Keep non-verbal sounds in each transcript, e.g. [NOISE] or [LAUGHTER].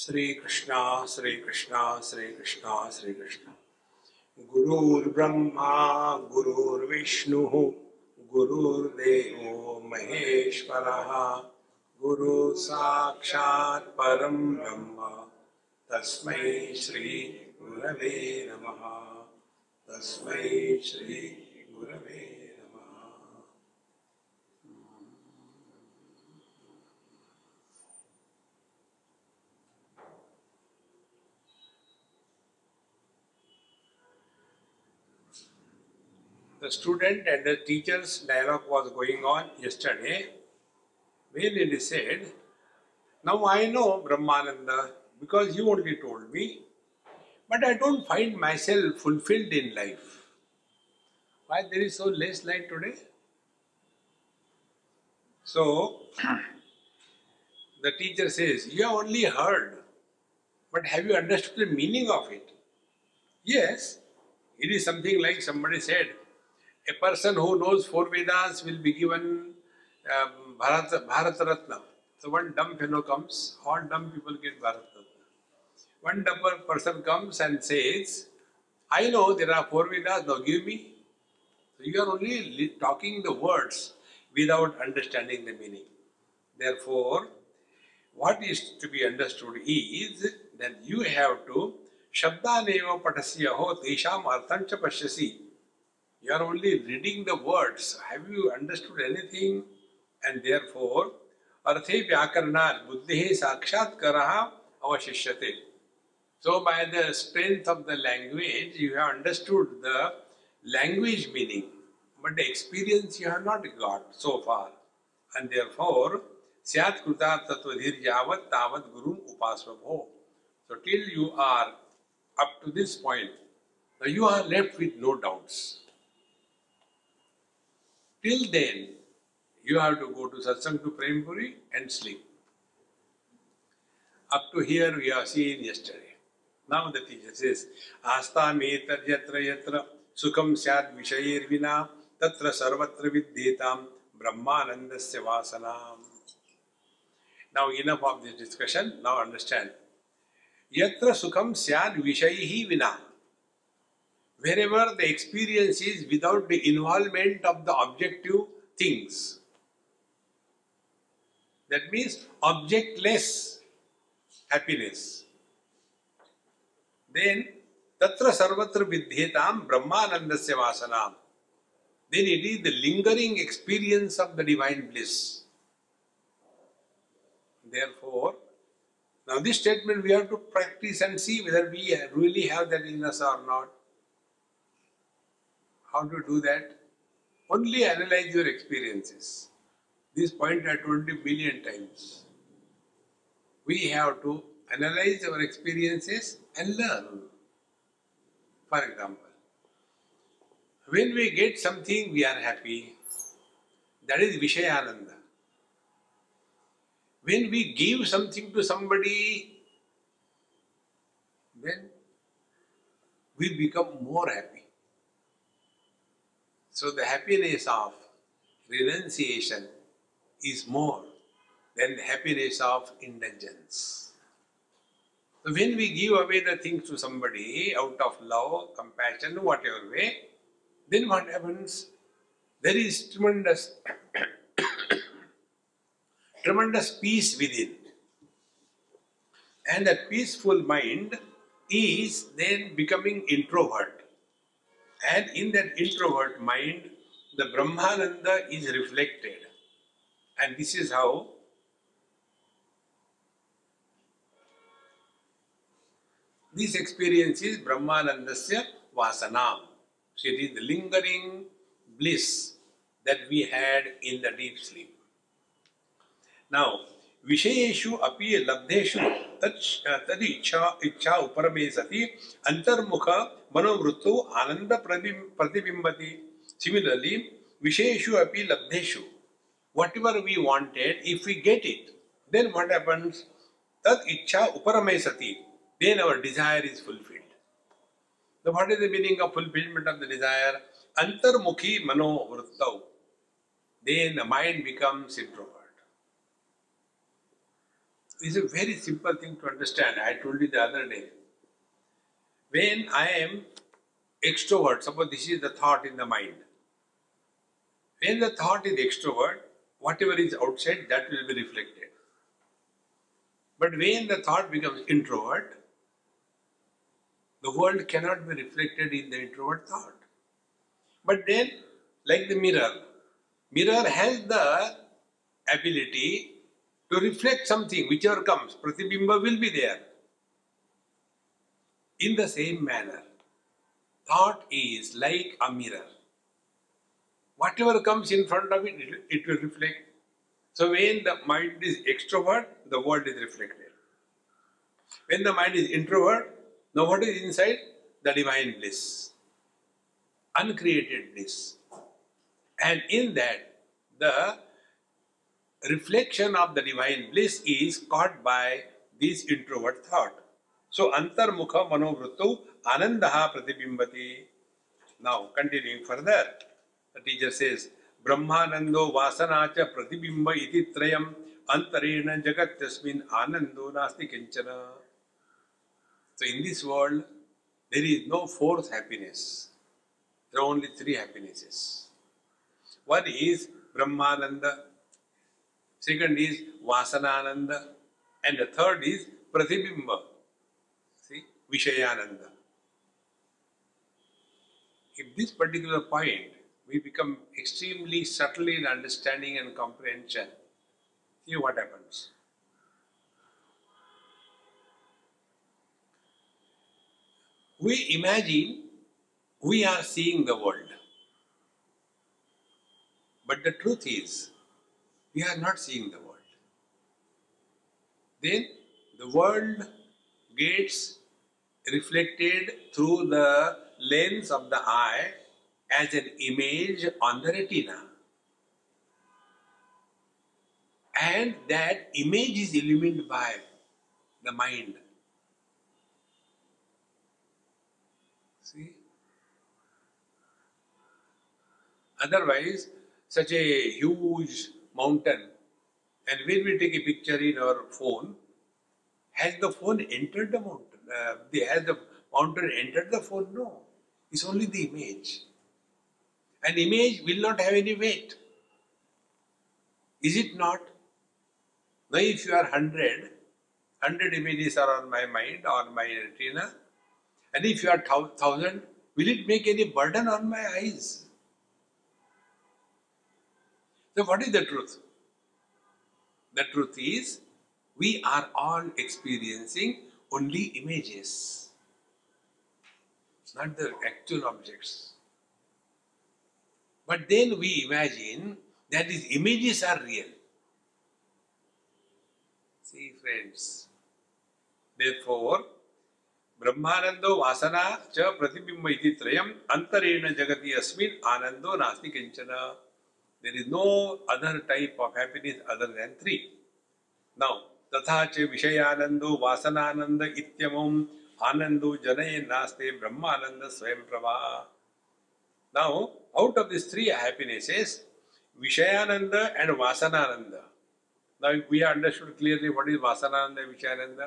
श्री कृष्णा श्री कृष्णा श्री कृष्णा श्री कृष्णा गुरुर्ब्रह्मा, गुरुर्विष्णुः, गुरुर्देवो महेश्वरः। गुरु साक्षात् परं ब्रह्म, तस्मै श्री गुरवे नमः। तस्मै श्री गुरवे The student and the teacher's dialogue was going on yesterday. Where it said, Now I know Brahmananda because you only told me, but I don't find myself fulfilled in life. Why there is so less light today? So, [CLEARS THROAT] the teacher says, You have only heard, but have you understood the meaning of it? Yes, it is something like somebody said, a person who knows four Vedas will be given um, Bharat, Bharat Ratna. So one dumb fellow comes, all dumb people get Bharat Ratna. One dumb person comes and says, I know there are four Vedas, now give me. So you are only talking the words without understanding the meaning. Therefore, what is to be understood is that you have to Shabdaneva patasyaho tesham arthancha pashyasi. You are only reading the words. Have you understood anything? And therefore, arthe vyakarnat buddhihe sakshatkaraha avashishyate. So, by the strength of the language, you have understood the language meaning, but the experience you have not got so far. And therefore, syat kruta tatvadhir yavat tavat gurum upasvabho. So, till you are up to this point, you are left with no doubts. Till then, you have to go to satsang to Prempuri and sleep. Up to here we have seen yesterday. Now the teacher says, Asta metar yatra yatra sukham syad vishayir vina tatra sarvatra vidyetam brahmanandasya vasanam. Now enough of this discussion, now understand. Yatra sukham syad vishayihi vina. Wherever the experience is without the involvement of the objective things. That means objectless happiness. Then tatra sarvatra vidhetam brahmanandasya vasanam. Then it is the lingering experience of the divine bliss. Therefore, now this statement we have to practice and see whether we really have that us or not. How to do that? Only analyze your experiences. This point I told you million times. We have to analyze our experiences and learn. For example, when we get something, we are happy. That is Vishayananda. When we give something to somebody, then we become more happy. So the happiness of renunciation is more than the happiness of indulgence. So when we give away the things to somebody out of love, compassion, whatever way, then what happens? There is tremendous, [COUGHS] tremendous peace within. And that peaceful mind is then becoming introvert. And in that introvert mind, the Brahmananda is reflected. And this is how this experience is Brahmanandasya Vasanam. So it is the lingering bliss that we had in the deep sleep. Now, विषयेषु अपि लब्धेषु तत् तद् इच्छा इच्छा उपरमे सति अंतर्मुख मनोवृत्तु आनंद प्रतिबिंबति similarly विशेषु अपि लब्धेषु what we wanted if we get it then what happens तद इच्छा उपरमय सती then our desire is fulfilled the what is the meaning of fulfilment of the desire अंतर्मुखी मनोवृत्तौ then mind becomes introvert is a very simple thing to understand I told you the other day When I am extrovert, suppose this is the thought in the mind. When the thought is extrovert, whatever is outside, that will be reflected. But when the thought becomes introvert, the world cannot be reflected in the introvert thought. But then, like the mirror, mirror has the ability to reflect something, whichever comes, pratibimba will be there. In the same manner, thought is like a mirror. Whatever comes in front of it, it, will reflect. So when the mind is extrovert, the world is reflected. When the mind is introvert, now what is inside? The divine bliss, uncreated bliss. And in that, the reflection of the divine bliss is caught by this introvert thought. So अंतर्मुख मनोवृत्त आनंद प्रतिबिंबती now continuing further teacher says ब्रह्मानंदो वासना च प्रतिबिंब इति त्रयम् अंतरेण जगत तस्मिन् आनंदो नास्ति किंचन तो in this world there is no fourth happiness there only three happinesses one is Brahmanand second is वासनानंद एंड द थर्ड इज़ प्रतिबिंब Vishayananda. If this particular point we become extremely subtle in understanding and comprehension, see what happens. We imagine we are seeing the world. But the truth is, we are not seeing the world. Then the world gets reflected through the lens of the eye as an image on the retina. And that image is illumined by the mind. See? Otherwise, such a huge mountain, and when we take a picture in our phone, has the phone entered the mountain? Uh, the, has the mountain entered the phone? No. It's only the image. An image will not have any weight. Is it not? Now, if you are 100, 100 images are on my mind, on my retina, and if you are 1000, will it make any burden on my eyes? So, what is the truth? The truth is, we are all experiencing only images, not the actual objects. But then we imagine that these images are real. See, friends. Therefore, ब्रह्मानंदो वासना च प्रतिबिंब इति त्रयम अंतरेण जगति अस्मिन आनंदो नास्ति किंचन there is no other type of happiness other than three now तथा च विषयानंदो वासनानंद इत्यमुम आनंदो जनय नास्ते ब्रह्मानंद स्वयं प्रवाह now out of this three happinesses विषयानंद and वासनानंद now we understood clearly what is वासनानंद विषयानंद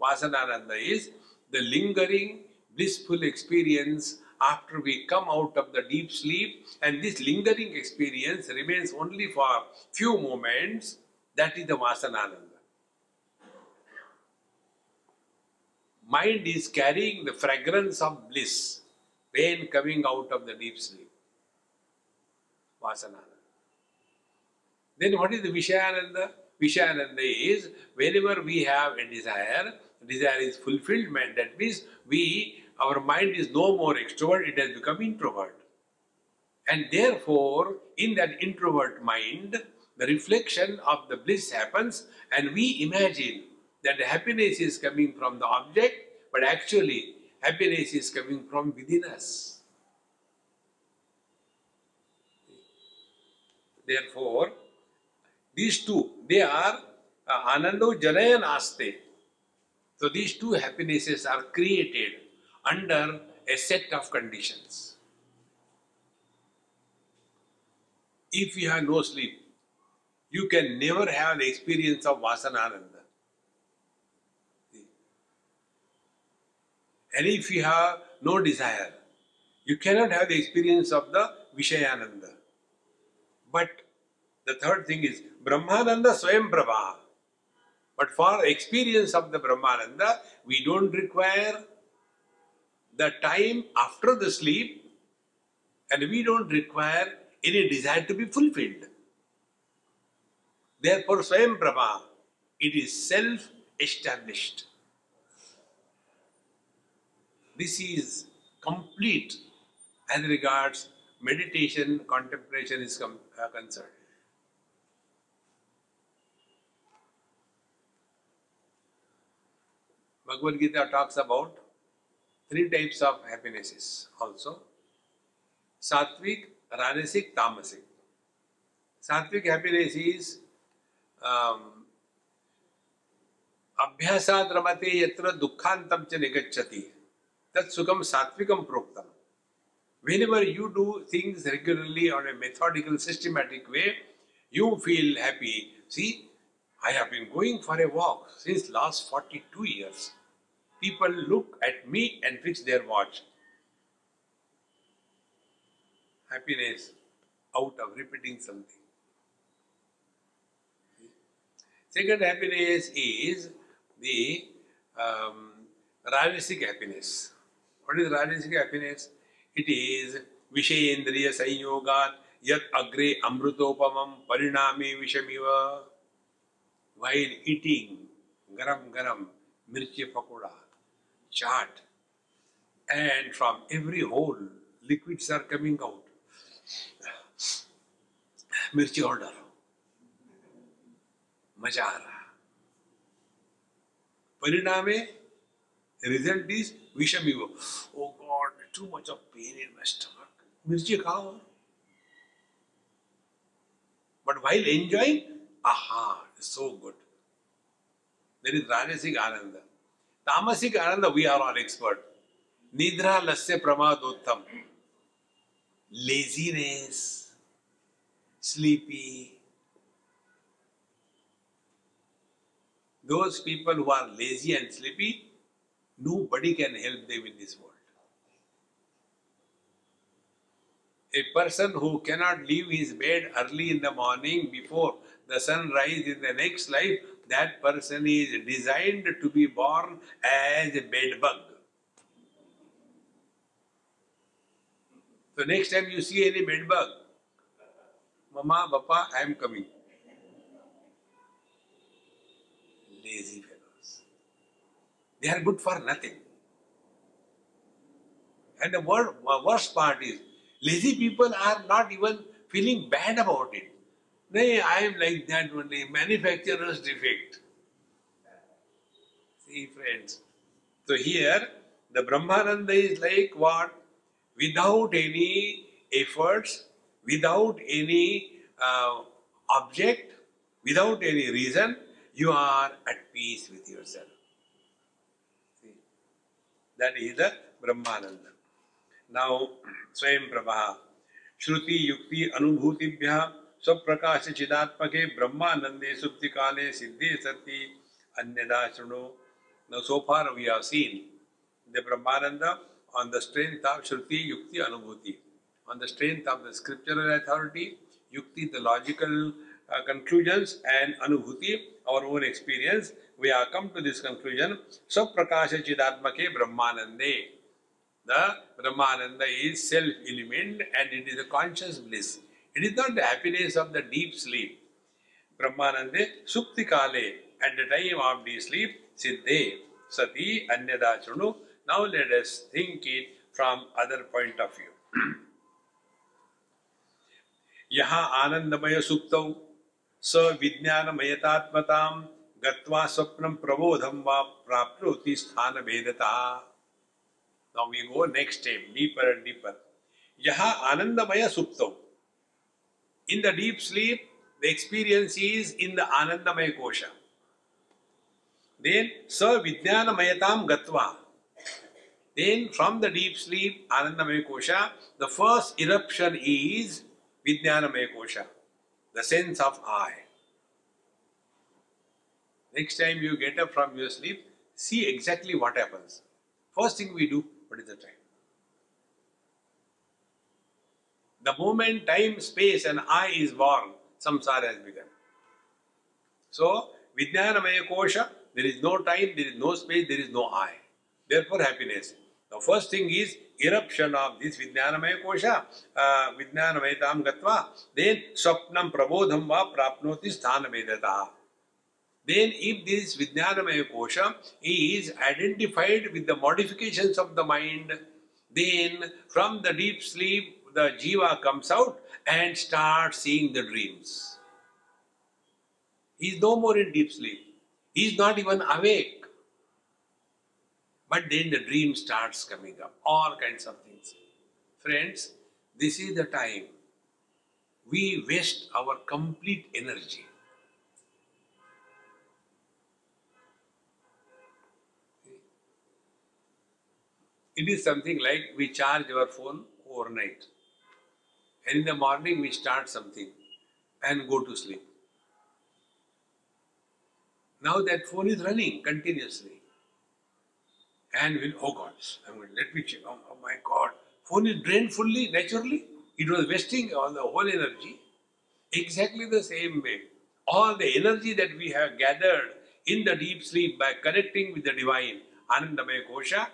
वासनानंद is the lingering blissful experience After we come out of the deep sleep, and this lingering experience remains only for few moments, that is the Vasanananda. Mind is carrying the fragrance of bliss when coming out of the deep sleep vasanananda then what is the vishayananda vishayananda is whenever we have a desire desire is fulfillment. That means we, our mind is no more extrovert, it has become introvert. And therefore, in that introvert mind, the reflection of the bliss happens and we imagine that happiness is coming from the object, but actually happiness is coming from within us. Therefore, these two, they are uh, Anando Janayan Aste. So these two happinesses are created under a set of conditions. If you have no sleep, you can never have the experience of Vasanananda. And if you have no desire, you cannot have the experience of the Vishayananda. But the third thing is Brahmananda Swayam Prabha. But for experience of the Brahmananda, we don't require the time after the sleep and we don't require any desire to be fulfilled. Therefore, Swayam Prabha, it is self established. This is complete as regards meditation, contemplation is com- uh, concerned. Bhagavad Gita talks about three types of happinesses also sattvic, rajasic, tamasic. Sattvic happiness is um, अभ्यासाद रमते यत्र दुखांतम च निगच्छति that sukham satvikam proktam. Whenever you do things regularly on a methodical, systematic way, you feel happy. See, I have been going for a walk since last 42 years. People look at me and fix their watch. Happiness out of repeating something. Second happiness is the um, happiness. What is Rajasic happiness? It is Vishayendriya Sanyogat Yat Agre Amrutopamam Pariname Vishamiva. While eating garam garam mirchi pakoda, chaat, and from every hole liquids are coming out. Mirchi order. रहा परिणामे result is vishamiva. Oh God, too much of pain in my stomach. Mirchi khao. But while enjoying, aha, it's so good. There is Rajasic Ananda. Tamasic Ananda, we are all expert. Nidra lasya pramadottam. Laziness, sleepy. Those people who are lazy and sleepy, nobody can help them in this world. A person who cannot leave his bed early in the morning before the sun rise in the next life, that person is designed to be born as a bed bug. So next time you see any bed bug, Mama, Papa, I am coming. Lazy. They are good for nothing. And the wor- worst part is, lazy people are not even feeling bad about it. Nay, I am like that only, manufacturer's defect. See, friends. So here, the Brahmananda is like what? Without any efforts, without any uh, object, without any reason, you are at peace with yourself. That is the Brahmananda. Now, Swayam Prabha, Shruti Yukti Anubhutibhya Swaprakash Chidatmake Brahmanande Supti Kale Siddhe Sati Anyada Shruno. Now, so far we have seen the Brahmananda on the strength of Shruti Yukti Anubhuti, on the strength of the scriptural authority, Yukti, the logical uh, conclusions, and Anubhuti, our own experience, we have come to this conclusion. Swaprakasha Chidatmake Brahmanande. The Brahmananda is self-illumined and it is a conscious bliss. It is not the happiness of the deep sleep. Brahmanande Sukti Kale, at the time of the sleep, Siddhe, Sati, Anyada Chunu. Now let us think it from other point of view. यहाँ आनंदमय सुप्तौ स विज्ञानमयतात्मतां गत्वा स्वप्नम प्रबोधम वा प्राप्त होती स्थान भेदता now we go next step deeper and deeper यह आनंदमय सुप्तम in the deep sleep the experience is in the आनंदमय कोश then sa vidyanamayataam gatva then from the deep sleep anandamaya kosha the first eruption is vidyanamaya kosha the sense of i Next time you get up from your sleep, see exactly what happens. First thing we do, what is the time? The moment time, space, and I is born, samsara has begun. So, Vijnanamaya Kosha, there is no time, there is no space, there is no I. Therefore, happiness. The first thing is eruption of this Vijnanamaya Kosha, uh, Vijnanamayatam Gatva, then Swapnam Prabodham Va Prapnoti Sthanamedata. Then, if this Vijnanamaya Kosha is identified with the modifications of the mind, then from the deep sleep, the jiva comes out and starts seeing the dreams. He is no more in deep sleep. He is not even awake. But then the dream starts coming up, all kinds of things. Friends, this is the time we waste our complete energy. It is something like we charge our phone overnight. And in the morning we start something and go to sleep. Now that phone is running continuously. And we'll, oh God, I'm going, let me check. Oh, oh my God, phone is drained fully, naturally. It was wasting all the whole energy. Exactly the same way. All the energy that we have gathered in the deep sleep by connecting with the divine, Anandamaya Kosha,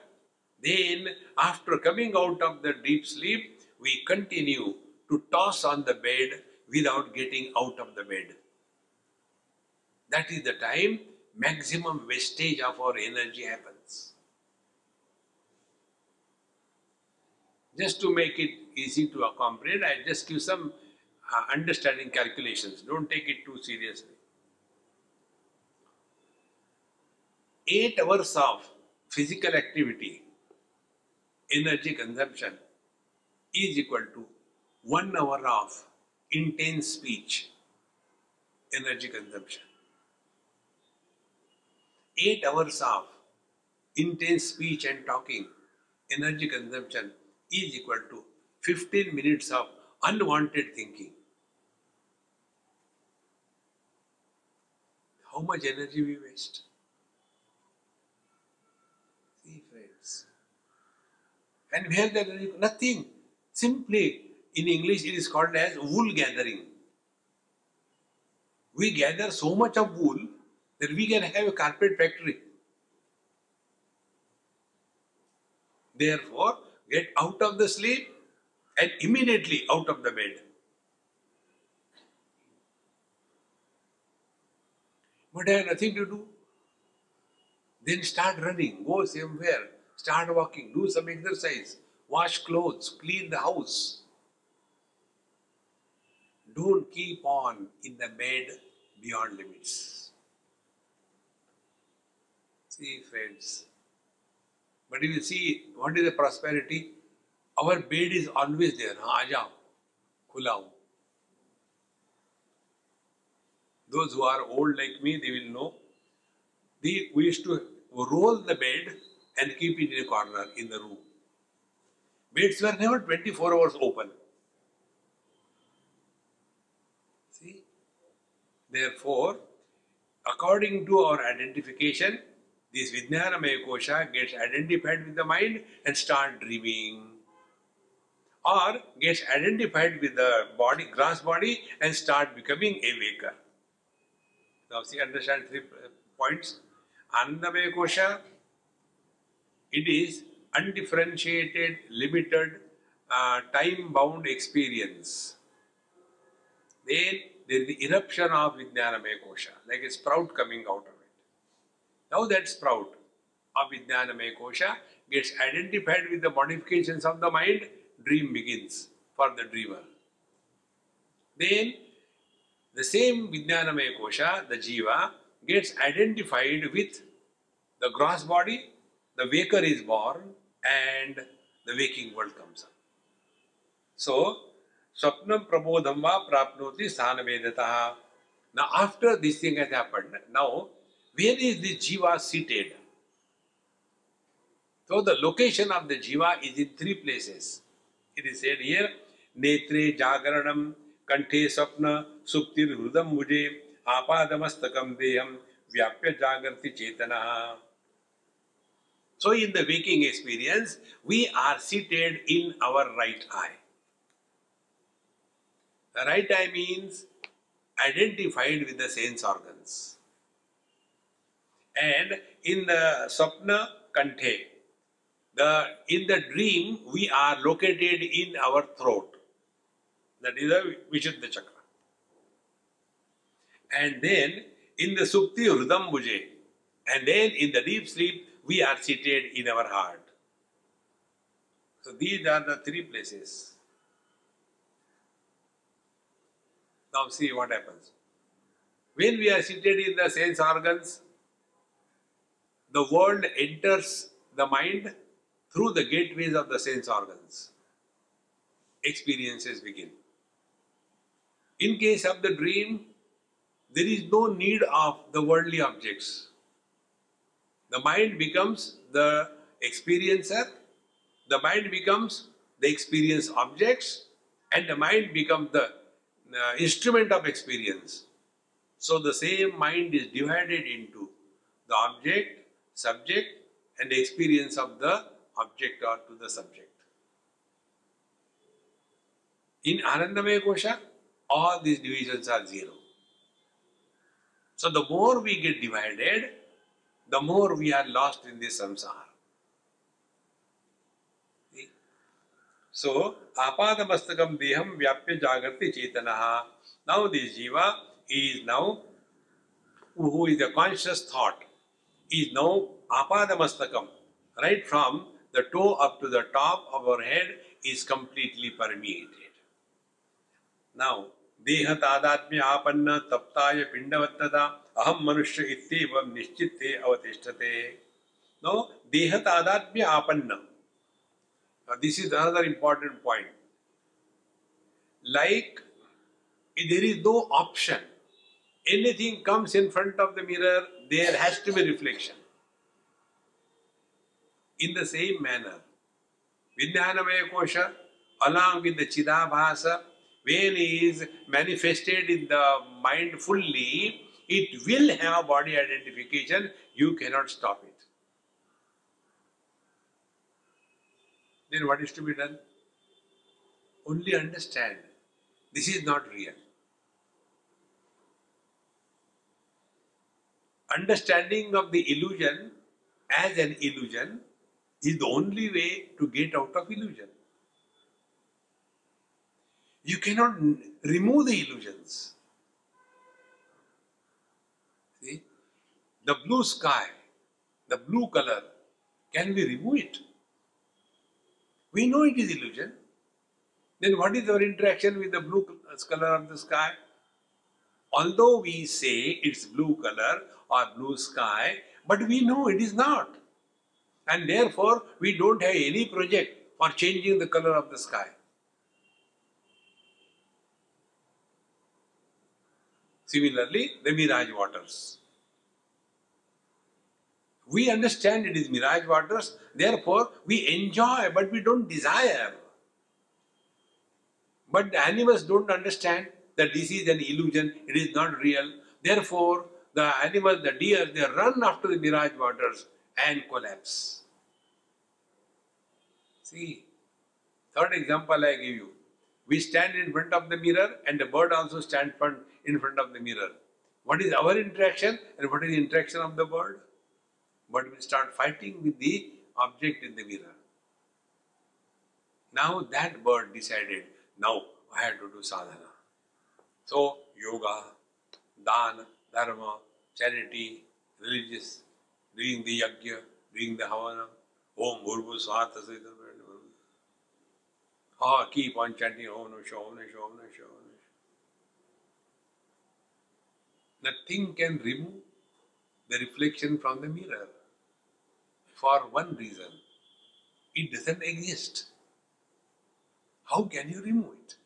then after coming out of the deep sleep, we continue to toss on the bed without getting out of the bed. That is the time maximum wastage of our energy happens. Just to make it easy to comprehend, I just give some uh, understanding calculations. Don't take it too seriously. Eight hours of physical activity, energy consumption, is equal to one hour of intense speech, energy consumption. Eight hours of intense speech and talking, energy consumption is equal to 15 minutes of unwanted thinking. How much energy we waste? See, friends. And where the energy? Nothing. Simply, in English, it is called as wool gathering. We gather so much of wool that we can have a carpet factory. Therefore, get out of the sleep and immediately out of the bed. But I have nothing to do. Then start running, go somewhere, start walking, do some exercise, wash clothes, clean the house. Don't keep on in the bed beyond limits. See, friends. But if you see what is the prosperity, our bed is always there. हाँ, आ जाओ, खुला Those who are old like me, they will know. The, we used to roll the bed and keep it in a corner in the room. Beds were never 24 hours open. See? Therefore, according to our identification, this Vijnanamaya Kosha gets identified with the mind and start dreaming. Or gets identified with the body, grass body and start becoming a waker. Now see, understand three uh, points. Anandamaya Kosha, it is undifferentiated, limited, uh, time-bound experience. Then there is the eruption of Vijnanamaya Kosha, like a sprout coming out of it. Now that sprout of Vijnanamaya Kosha gets identified with the modifications of the mind, dream begins for the dreamer. Then the same Vijnanamaya Kosha, the Jiva, gets identified with the gross body, the waker is born, and the waking world comes up. So, Swapnam Prabodham va prapnoti sthanamedataha. Now, after this thing has happened, now, where is the Jiva seated? So, the location of the Jiva is in three places. It is said here, Netre Jagaranam, Kanthe Swapna, Suptir Hrudam Muje, Apadamastakam Deham, Vyapya Jagarti Chetana. So, in the waking experience, we are seated in our right eye. The right eye means identified with the sense organs. And in the Sapna Kanthe, the, in the dream, we are located in our throat. That is the Vishuddha Chakra. And then in the Sukti Hrudambuje, and then in the deep sleep, we are seated in our heart. So these are the three places. Now see what happens. When we are seated in the sense organs, the world enters the mind through the gateways of the sense organs. Experiences begin. In case of the dream, there is no need of the worldly objects. The mind becomes the experiencer, the mind becomes the experience objects, and the mind becomes the uh, instrument of experience. So the same mind is divided into the object, subject, and the experience of the object or to the subject. In Anandamaya Kosha, all these divisions are zero. So the more we get divided, the more we are lost in this samsara. See? So, apadamastagam deham vyapya jagrati chetanaha. Now this jiva is now, who is a conscious thought, is now apadamastagam, right from the toe up to the top of our head is completely permeated. Now, देह तादात्म्य आपन्न तप्ताय पिंडवत्तदा अहम मनुष्य इतव निश्चिते अवतिष्ठते। No देह तादात्म्य आपन्न this is another important point like इधर is दो option anything comes in front of the mirror there has to be reflection in the same manner विज्ञानमय कोश along with the Chidabhasa, when he is manifested in the mind it will have body identification. You cannot stop it. Then what is to be done? Only understand this is not real. Understanding of the illusion as an illusion is the only way to get out of illusion. You cannot remove the illusions. See? The blue sky, the blue color, can we remove it? We know it is illusion. Then what is our interaction with the blue color of the sky? Although we say it's blue color or blue sky, but we know it is not. And therefore, we don't have any project for changing the color of the sky. Similarly, the mirage waters. We understand it is mirage waters, therefore we enjoy but we don't desire. But the animals don't understand that this is an illusion, it is not real. Therefore, the animals, the deer, they run after the mirage waters and collapse. See, third example I give you. We stand in front of the mirror and the bird also stands in front of the mirror. What is our interaction and what is the interaction of the bird? Bird will start fighting with the object in the mirror. Now that bird decided, now I have to do sadhana. So yoga, dana, dharma, charity, religious, doing the yajna, doing the havana, om bhurbu swata Ah, keep on chanting Om Shivaya, Om Shivaya, Om Namah Nothing can remove the reflection from the mirror for one reason it doesn't exist. How can you remove it?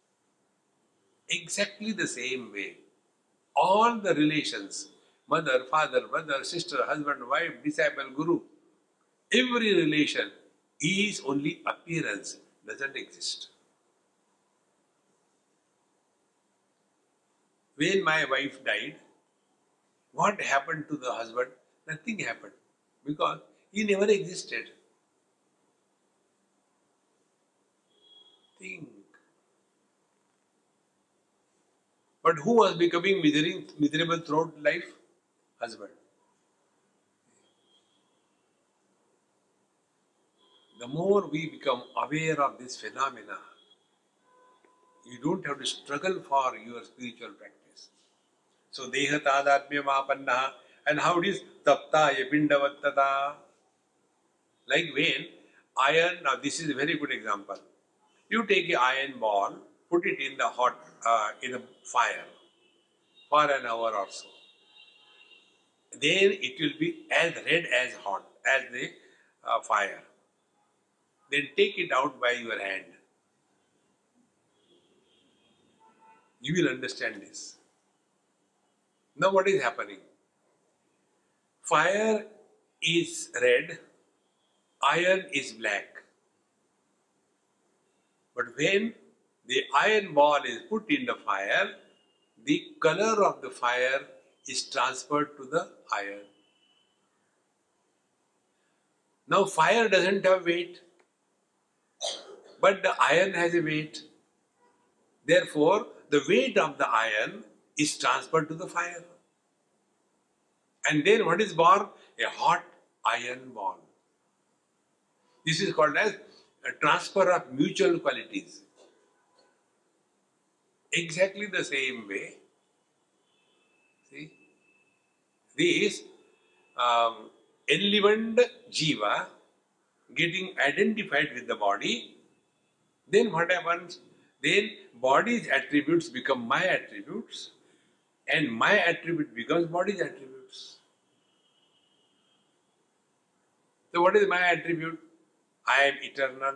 Exactly the same way, all the relations mother, father, brother, sister, husband, wife, disciple, guru every relation is only appearance, doesn't exist. When my wife died, what happened to the husband? Nothing happened because he never existed. Think. But who was becoming miserable throughout life? Husband. The more we become aware of this phenomena, you don't have to struggle for your spiritual practice. So, deha tadatmyamapanna, and how it is tapta yapindavattata. Like when iron, now this is a very good example. You take a iron ball, put it in the hot, uh, in a fire for an hour or so. Then it will be as red as hot as the uh, fire. Then take it out by your hand. You will understand this. Now, what is happening? Fire is red, iron is black. But when the iron ball is put in the fire, the color of the fire is transferred to the iron. Now, fire doesn't have weight, but the iron has a weight. Therefore, the weight of the iron is transferred to the fire. And then what is born? A hot iron ball. This is called as a transfer of mutual qualities. Exactly the same way. See? This um, enlivened jiva getting identified with the body, then what happens? Then body's attributes become my attributes, and my attribute becomes body's attributes. So, what is my attribute? I am eternal.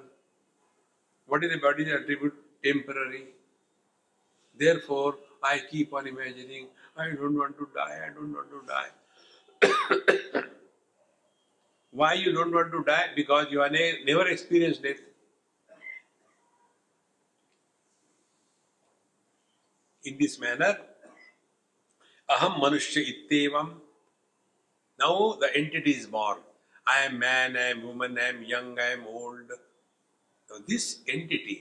What is the body's attribute? Temporary. Therefore, I keep on imagining, I don't want to die, I don't want to die. [COUGHS] Why you don't want to die? Because you have ne- never experienced death. In this manner, aham manushya ittevam. Now the entity is born. I am man, I am woman, I am young, I am old. Now this entity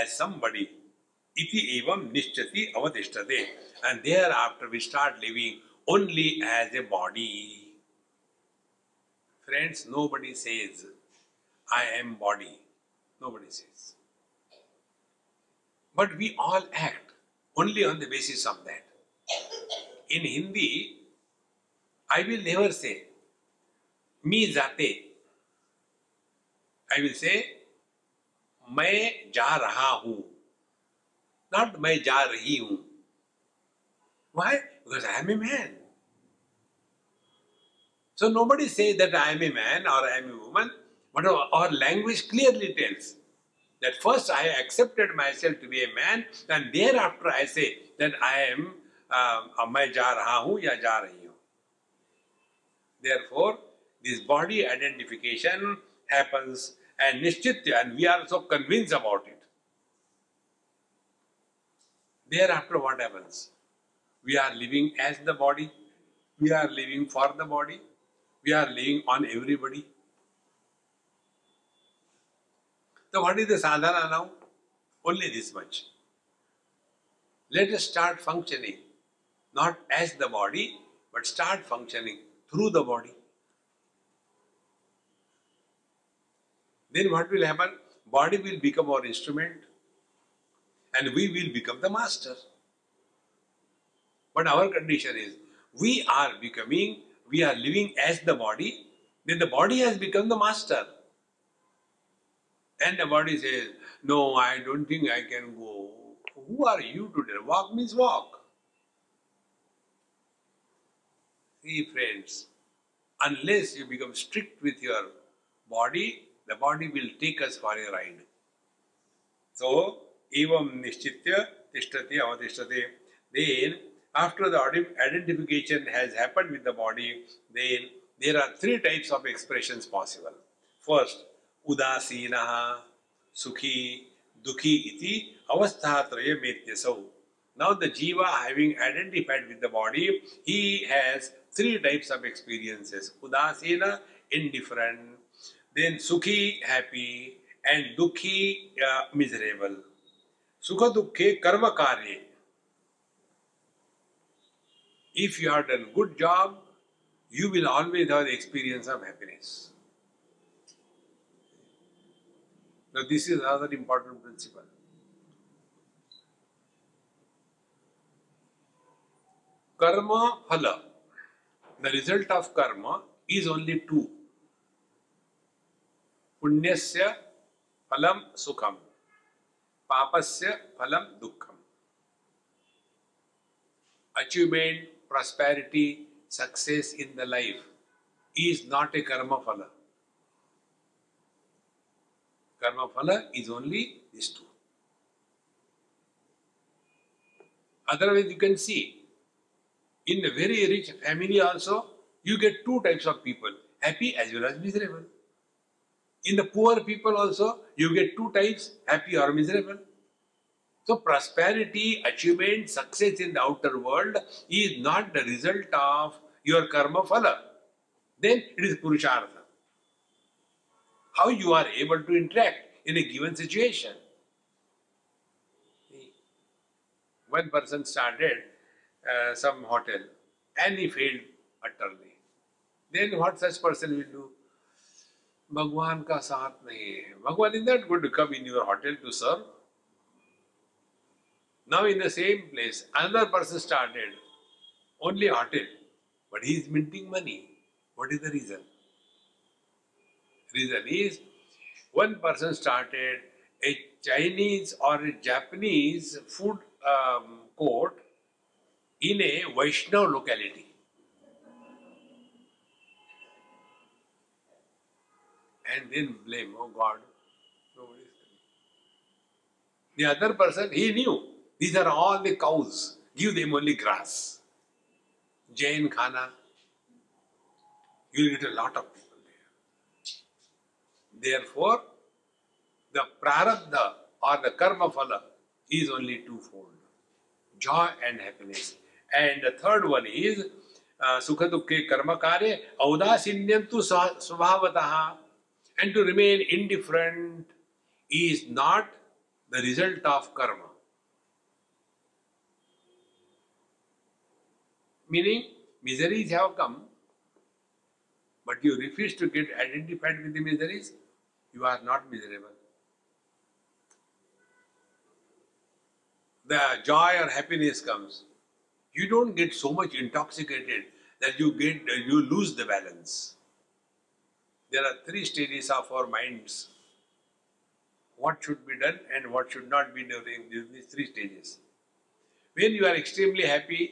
as somebody, iti evam nishchati avadishtate. And thereafter we start living only as a body. Friends, nobody says, I am body. Nobody says. But we all act only on the basis of that. In Hindi, I will never say, मी जाते I will say, मैं जा रहा हूँ not मैं जा रही हूँ why because I am a man so nobody says that I am a man or I am a woman but our language clearly tells that first I accepted myself to be a man and thereafter I say that I am uh, मैं जा रहा हूँ या जा रही हूँ therefore this body identification happens and nishchitya and we are so convinced about it. Thereafter what happens? We are living as the body we are living for the body we are living on everybody. So what is the sadhana now? Only this much. Let us start functioning not as the body but start functioning through the body then what will happen? Body will become our instrument and we will become the master. But our condition is we are becoming, we are living as the body, then the body has become the master. And the body says, No, I don't think I can go. Who are you to tell? Walk means walk. See, friends, unless you become strict with your body, the body will take us for a ride. So, evam nishchitya tishtati avatishtati. Then, after the identification has happened with the body, then there are three types of expressions possible. First, udasinaha, sukhi, dukhi iti avasthatraya metyasau. Now the jiva having identified with the body, he has three types of experiences. Udasina, indifferent, then Sukhi, happy, and Dukhi, uh, miserable. Sukha Dukhe karma karye. If you have done good job, you will always have the experience of happiness. Now, this is another important principle. Karma phala. The result of karma is only two. पुण्य फलम सुखम, पापस्य फलम दुखम। Achievement prosperity success in the life is not a karma phal karma phal is only this two otherwise you can see in very rich family also you get two types of people happy as well as miserable in the poor people also, you get two types, happy or miserable. So prosperity, achievement, success in the outer world is not the result of your karma phala. Then it is purushartha. How you are able to interact in a given situation. One person started uh, some hotel and he failed utterly. Then what such person will do? भगवान का साथ नहीं है। Bhagwan is not good come in your hotel to serve now in the same place another person started only hotel but he is minting money what is the reason reason is one person started a Chinese और a Japanese food court in a Vaishnav locality and then blame, oh God, nobody is coming. The other person, he knew these are all the cows, give them only grass. Jain Khana, you get a lot of people there. Therefore, the prarabdha or the karma phala is only twofold joy and happiness. And the third one is uh, dukkhe karma karye audasinyam tu svabhavatāha and to remain indifferent is not the result of karma. Meaning, miseries have come, but you refuse to get identified with the miseries, you are not miserable. The joy or happiness comes. You don't get so much intoxicated that you get you lose the balance. There are three stages of our minds. What should be done and what should not be done in these three stages. When you are extremely happy,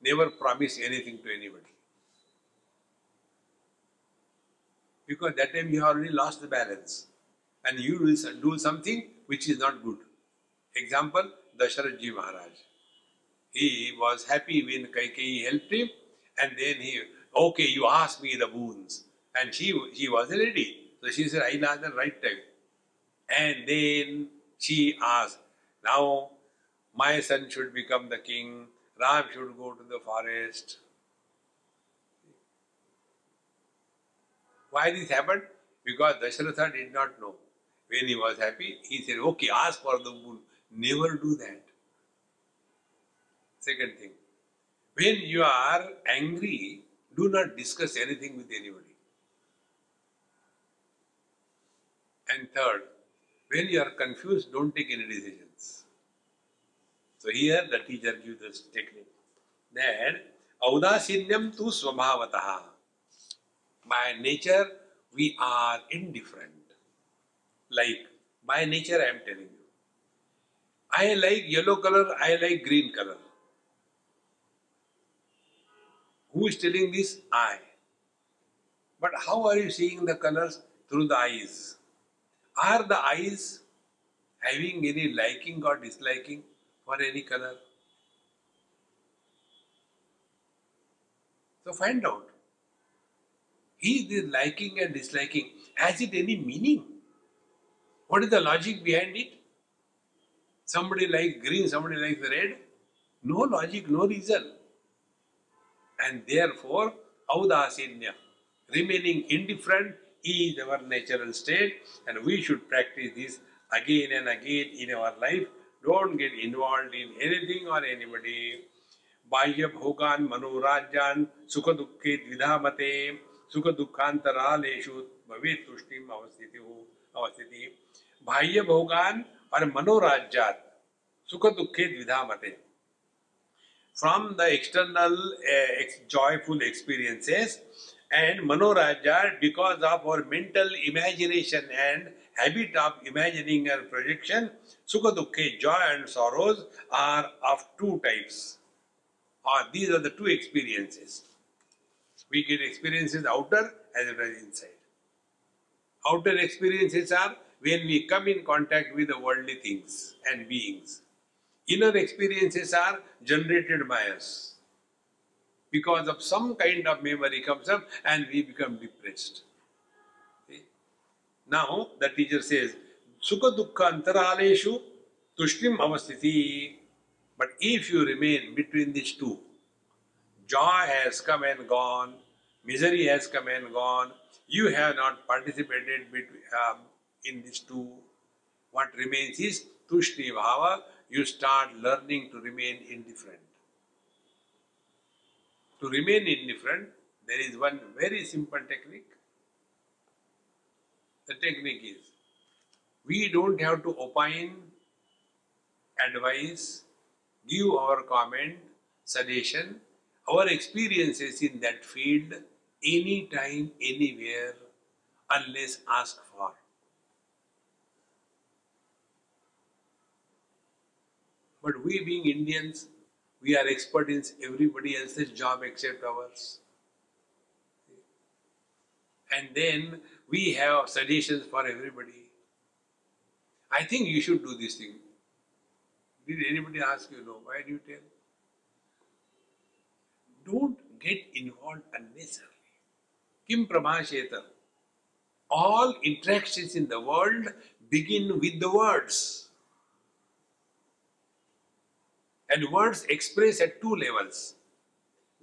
never promise anything to anybody. Because that time you have already lost the balance and you will do something which is not good. Example, Dasharathji Maharaj. He was happy when Kaikeyi helped him and then he, okay, you ask me the boons. And she, she was a lady. So she said, I'll ask the right time. And then she asked, now my son should become the king, Ram should go to the forest. Why this happened? Because Dasharatha did not know. When he was happy, he said, okay, ask for the moon. Never do that. Second thing, when you are angry, do not discuss anything with anybody. And third, when you are confused, don't take any decisions. So here the teacher gives this technique. Then, audasinyam tu swabhavataha. By nature, we are indifferent. Like, by nature I am telling you. I like yellow color, I like green color. Who is telling this? I. But how are you seeing the colors? Through the eyes. Are the eyes having any liking or disliking for any color? So find out. Is this liking and disliking, has it any meaning? What is the logic behind it? Somebody likes green, somebody likes red. No logic, no reason. And therefore, audasinya. remaining indifferent is our natural state, and we should practice this again and again in our life. Don't get involved in anything or anybody. बाह्य भोगान मनोराज्यान सुख दुखे द्विधा मते सुख दुखांतरालेशु भवे तुष्टिम अवस्थिति हो अवस्थिति बाह्य भोगान और मनोराज्यात सुख दुखे द्विधा मते from the external uh, joyful experiences and manoraja because of our mental imagination and habit of imagining and projection sukha dukkha joy and sorrows are of two types. Or these are the two experiences. We get experiences outer as well as inside. Outer experiences are when we come in contact with the worldly things and beings. Inner experiences are generated by us because of some kind of memory comes up and we become depressed. Now the teacher says, Sukha dukkha antaraleshu tushnim avasthiti. But if you remain between these two, joy has come and gone, misery has come and gone, you have not participated between, um, in these two, what remains is tushti bhava, you start learning to remain indifferent. To remain indifferent, there is one very simple technique. The technique is we don't have to opine, advise, give our comment, suggestion, our experiences in that field, anytime, anywhere, unless asked for. But we being Indians, we are expert in everybody else's job except ours. And then we have suggestions for everybody. I think you should do this thing. Did anybody ask you no? Why do you tell? Don't get involved unnecessarily. Kim Prabhasheta. All interactions in the world begin with the words. And words express at two levels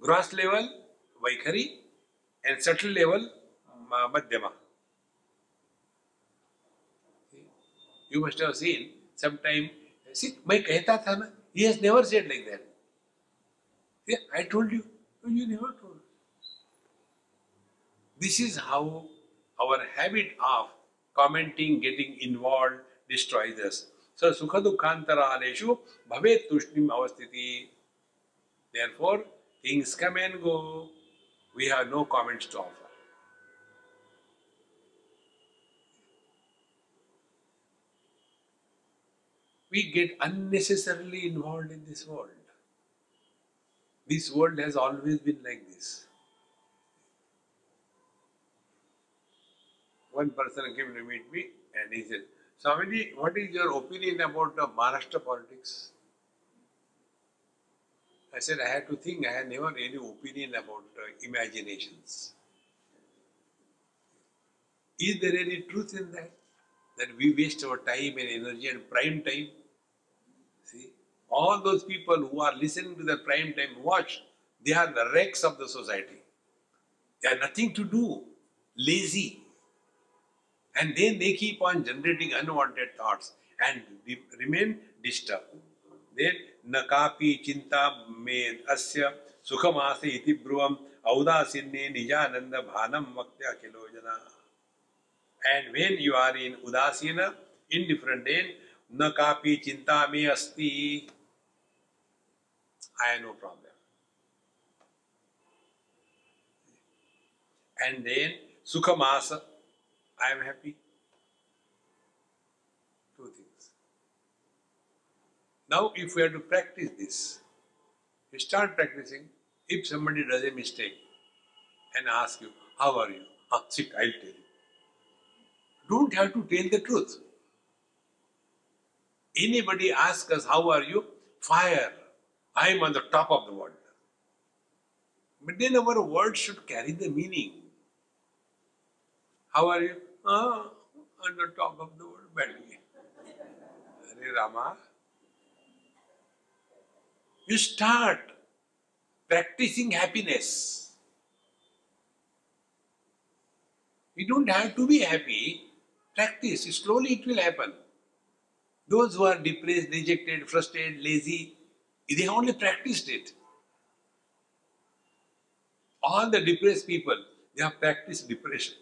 gross level, Vaikhari, and subtle level, Madhyama. You must have seen sometime, see, my कहता था he has never said like that. Yeah, I told you, you never told. This is how our habit of commenting, getting involved destroys us. So, sukha dukhantaraleshu bhavet tushnim avasthiti. Therefore, things come and go. We have no comments to offer. We get unnecessarily involved in this world. This world has always been like this. One person came to meet me and he said, Swamiji, what is your opinion about the Maharashtra politics? I said, I had to think, I had never any opinion about uh, imaginations. Is there any truth in that? That we waste our time and energy and prime time? See, all those people who are listening to the prime time watch, they are the wrecks of the society. They have nothing to do, lazy. And then they keep on generating unwanted thoughts and re- remain disturbed. Then nakapi chinta med asya sukhamase iti bruvam audasinne nijananda bhanam vaktya kilojana. And when you are in udasina, indifferent then, nakapi chinta me asti, I have no problem. And then sukhamasa, I am happy. Two things. Now, if we have to practice this, you start practicing. If somebody does a mistake and asks you, How are you? [LAUGHS] Ah, sit, I'll tell you. Don't have to tell the truth. Anybody asks us, How are you? Fire. I am on the top of the world. But then our words should carry the meaning. How are you? On the top of the world, badly. Hare Rama. You start practicing happiness. You don't have to be happy. Practice. Slowly it will happen. Those who are depressed, dejected, frustrated, lazy, they only practiced it. All the depressed people, they have practiced depression.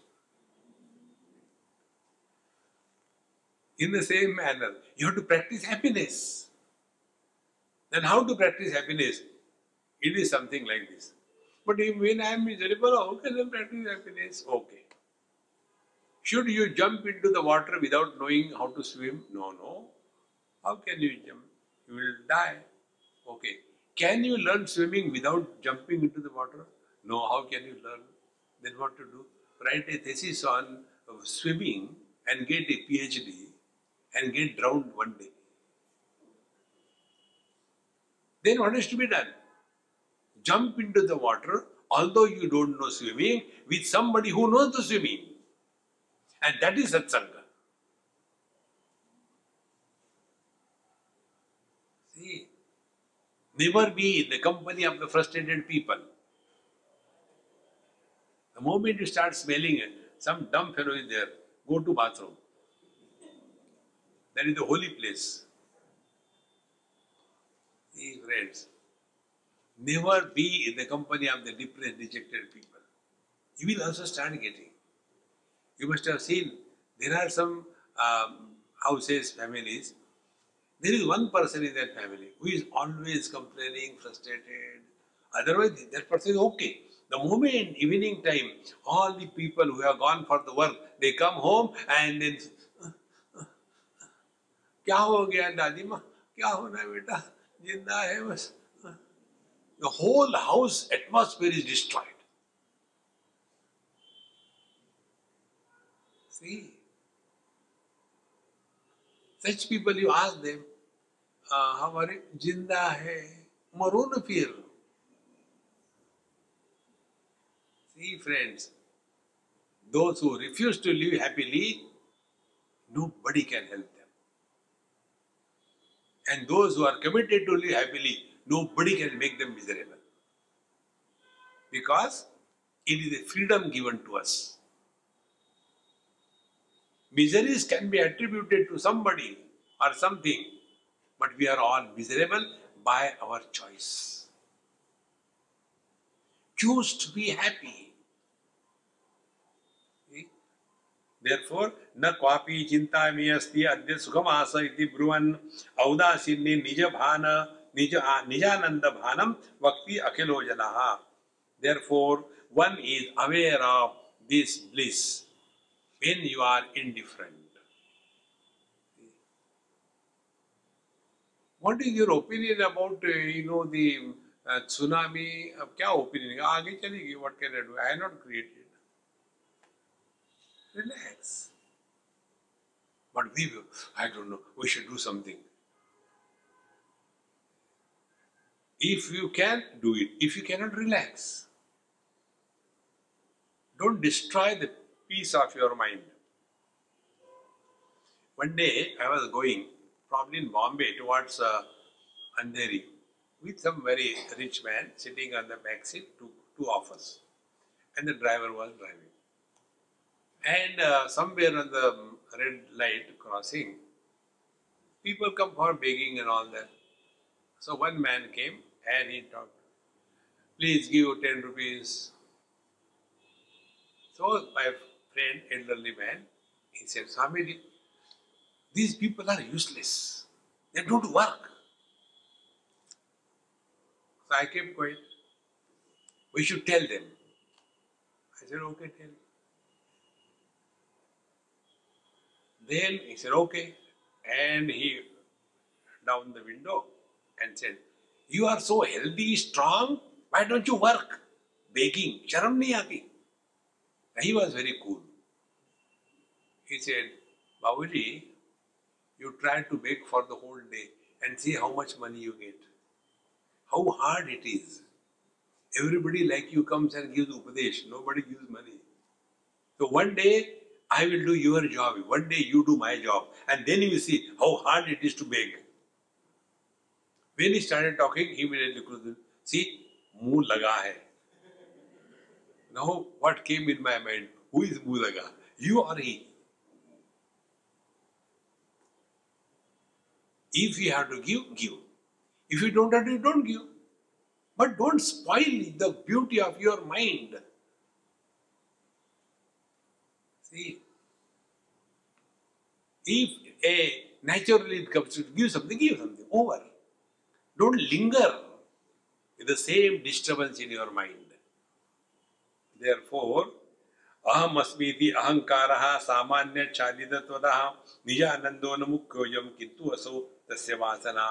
In the same manner, you have to practice happiness. Then how to practice happiness? It is something like this. But if, when I am miserable, how can I practice happiness? Okay. Should you jump into the water without knowing how to swim? No, no. How can you jump? You will die. Okay. Can you learn swimming without jumping into the water? No. How can you learn? Then what to do? Write a thesis on swimming and get a PhD and get drowned one day. Then what is to be done? Jump into the water, although you don't know swimming, with somebody who knows the swimming. And that is satsanga. See, never be in the company of the frustrated people. The moment you start smelling some dumb fellow is there, go to bathroom. That is the holy place. See, friends, never be in the company of the depressed, dejected people. You will also start getting. You must have seen there are some um, houses, families. There is one person in that family who is always complaining, frustrated. Otherwise, that person is okay. The moment evening time, all the people who have gone for the work, they come home and then क्या हो गया दादी माँ? क्या होना बेटा? ज़िंदा है बस। The whole house atmosphere is destroyed such people you आज दे हमारे ज़िंदा है मरून फिर. सी फ्रेंड्स दोस्त who refuse to live happily nobody can help and those who are committed to live happily, nobody can make them miserable. Because it is a freedom given to us. Miseries can be attributed to somebody or something, but we are all miserable by our choice. Choose to be happy. Therefore, न क्वापि चिन्ता मे अस्ति अद्य सुखमास इति ब्रुवन् औदासीन्नि निज भान निज निजानन्द भानं वक्ति अखिलो जनाः therefore one is aware of this bliss when you are indifferent what is your opinion about you know the अब क्या ओपिनियन आगे चलेगी what can I do I not created relax But we, I don't know, we should do something. If you can, do it. If you cannot, relax. Don't destroy the peace of your mind. One day I was going, probably in Bombay, towards uh, Andheri, with some very rich man sitting on the back seat, two, two of us. And the driver was driving. And uh, somewhere on the red light crossing, people come for begging and all that. So one man came and he talked, please give 10 rupees. So my friend, elderly man, he said, Swamiji, these people are useless. They don't work. So I kept quiet. We should tell them. I said, okay, tell. Then he said, okay. And he down the window and said, You are so healthy, strong, why don't you work? Begging, sharam nahi. He was very cool. He said, Babuji, you try to beg for the whole day and see how much money you get. How hard it is. Everybody like you comes and gives upadesh. Nobody gives money. So one day I will do your job. One day you do my job. And then you will see how hard it is to beg. When he started talking, he immediately could see, muh laga hai. Now, what came in my mind? Who is Mudaga? You or he? If you have to give, give. If you don't have to, don't give. But don't spoil the beauty of your mind. See, if a naturally it comes to give something, give something. Over. Don't linger with the same disturbance in your mind. Therefore, अहम अस्मीति अहंकार सामान्य चालितत्वद निजानंदो न मुख्योयम किंतु असो तस्य वासना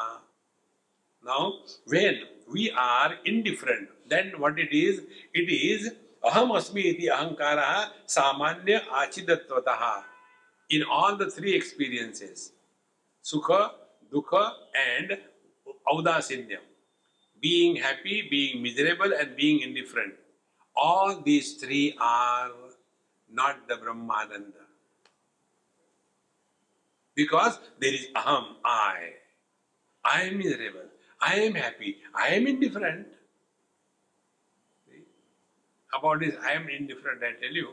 now when we are indifferent then what it is it is अहम अस्मि अहंकार अहंकारः सामान्य आचिदत्वतः in all the three experiences सुख, दुख and औदासीन्य। Being happy being miserable and being indifferent all these three are not the Brahmanand because there is अहम I I am miserable I am happy I am indifferent About this, I am indifferent, I tell you.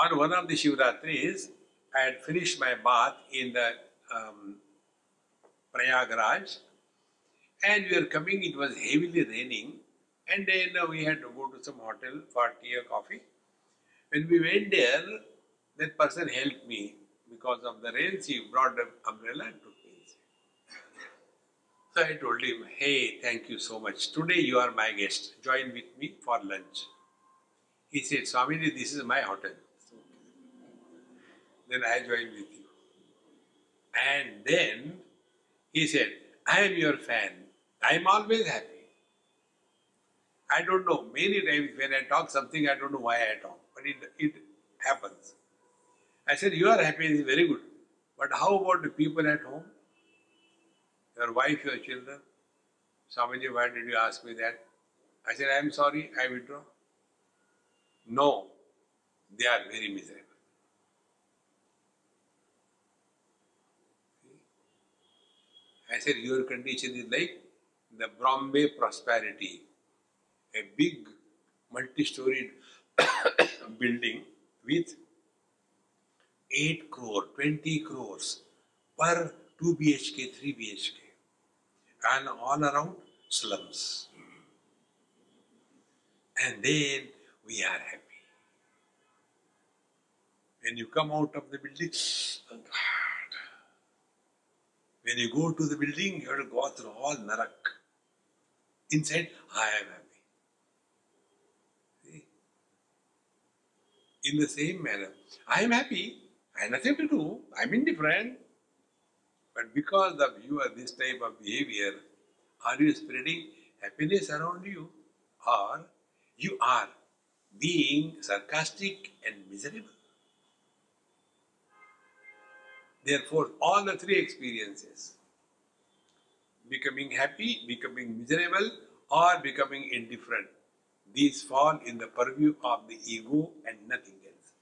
On one of the Shivratris, I had finished my bath in the um, Prayagraj and we were coming, it was heavily raining and then uh, we had to go to some hotel for tea or coffee. When we went there, that person helped me because of the rain. He brought the umbrella and took. So I told him, Hey, thank you so much. Today you are my guest. Join with me for lunch. He said, Swamiji, this is my hotel. Then I joined with you. And then he said, I am your fan. I am always happy. I don't know, many times when I talk something, I don't know why I talk, but it, it happens. I said, You are happy, is very good. But how about the people at home? Your wife, your children? Swamiji, why did you ask me that? I said, I am sorry, I withdraw. No, they are very miserable. I said, Your condition is like the Bombay prosperity, a big multi-storied building with 8 crore, 20 crores per 2 BHK, 3 BHK, and all around slums. And then we are happy. When you come out of the building, oh God. When you go to the building, you have to go through all narak. Inside, I am happy. See? In the same manner, I am happy. I have nothing to do. I am indifferent. But because of you are this type of behavior, are you spreading happiness around you? Or you are being sarcastic and miserable? Therefore, all the three experiences becoming happy, becoming miserable, or becoming indifferent these fall in the purview of the ego and nothing else.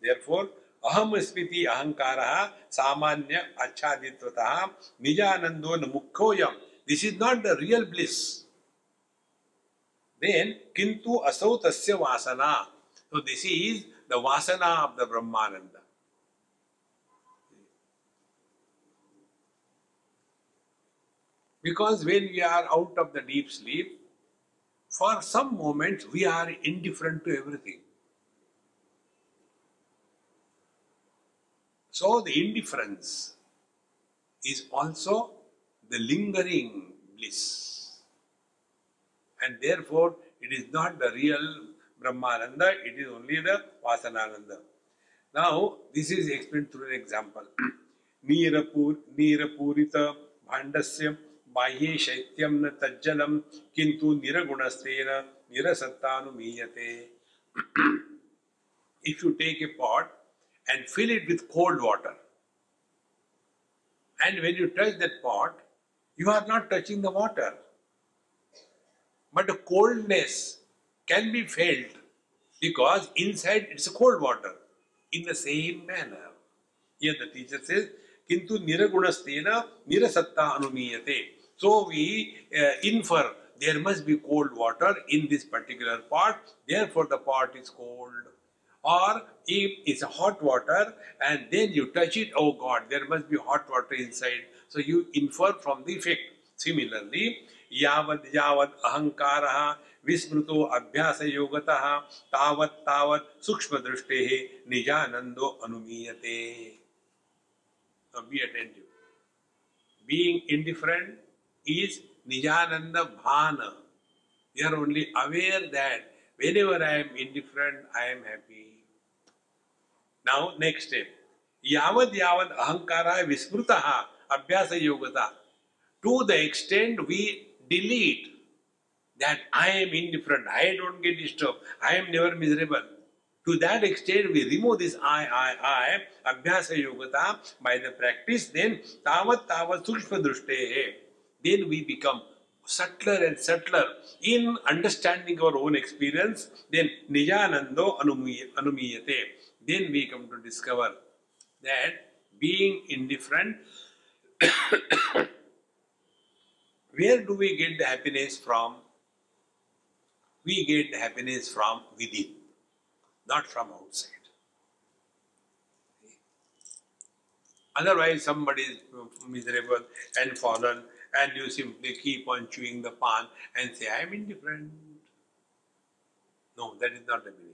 Therefore, aham smiti ahankara samanya achaditvata nijanando mukhoyam. This is not the real bliss. Then, kintu asau tasya vasana. So, this is the vasana of the Brahmananda. Because when we are out of the deep sleep, for some moments we are indifferent to everything. So the indifference is also the lingering bliss. And therefore, it is not the real Brahmananda, it is only the Vasanananda. Now, this is explained through an example. [CLEARS THROAT] Neerapur, Neerapurita Bhandasya Bahye Shaityam na Tajjalam Kintu Niragunastena Nirasatanu Miyate. [CLEARS THROAT] if you take a pot and fill it with cold water. And when you touch that pot you are not touching the water. But the coldness can be felt because inside it's cold water in the same manner. Here the teacher says kintu niragunastena nirasatta anumiyate. So we uh, infer there must be cold water in this particular pot, therefore the pot is cold. Or if it's a hot water and then you touch it, oh God, there must be hot water inside. So you infer from the effect. Similarly, yavad yavad ahankara vismruto abhyasa yogataha tavat tavat sukshma drishte nijanando anumiyate. Now be attentive. Being indifferent is nijananda bhana. You are only aware that whenever I am indifferent, I am happy. Now, next step. Yavad yavad ahankara vismrutaha abhyasa yogata. To the extent we delete that I am indifferent, I don't get disturbed, I am never miserable. To that extent, we remove this I, I, I, abhyasa yogata by the practice, then tavat tavat sukshma drushte. Then we become subtler and subtler in understanding our own experience. Then nijanando anumiyate. Then we come to discover that being indifferent, [COUGHS] where do we get the happiness from? We get the happiness from within, not from outside. Otherwise, somebody is miserable and fallen, and you simply keep on chewing the pan and say, I am indifferent. No, that is not the meaning.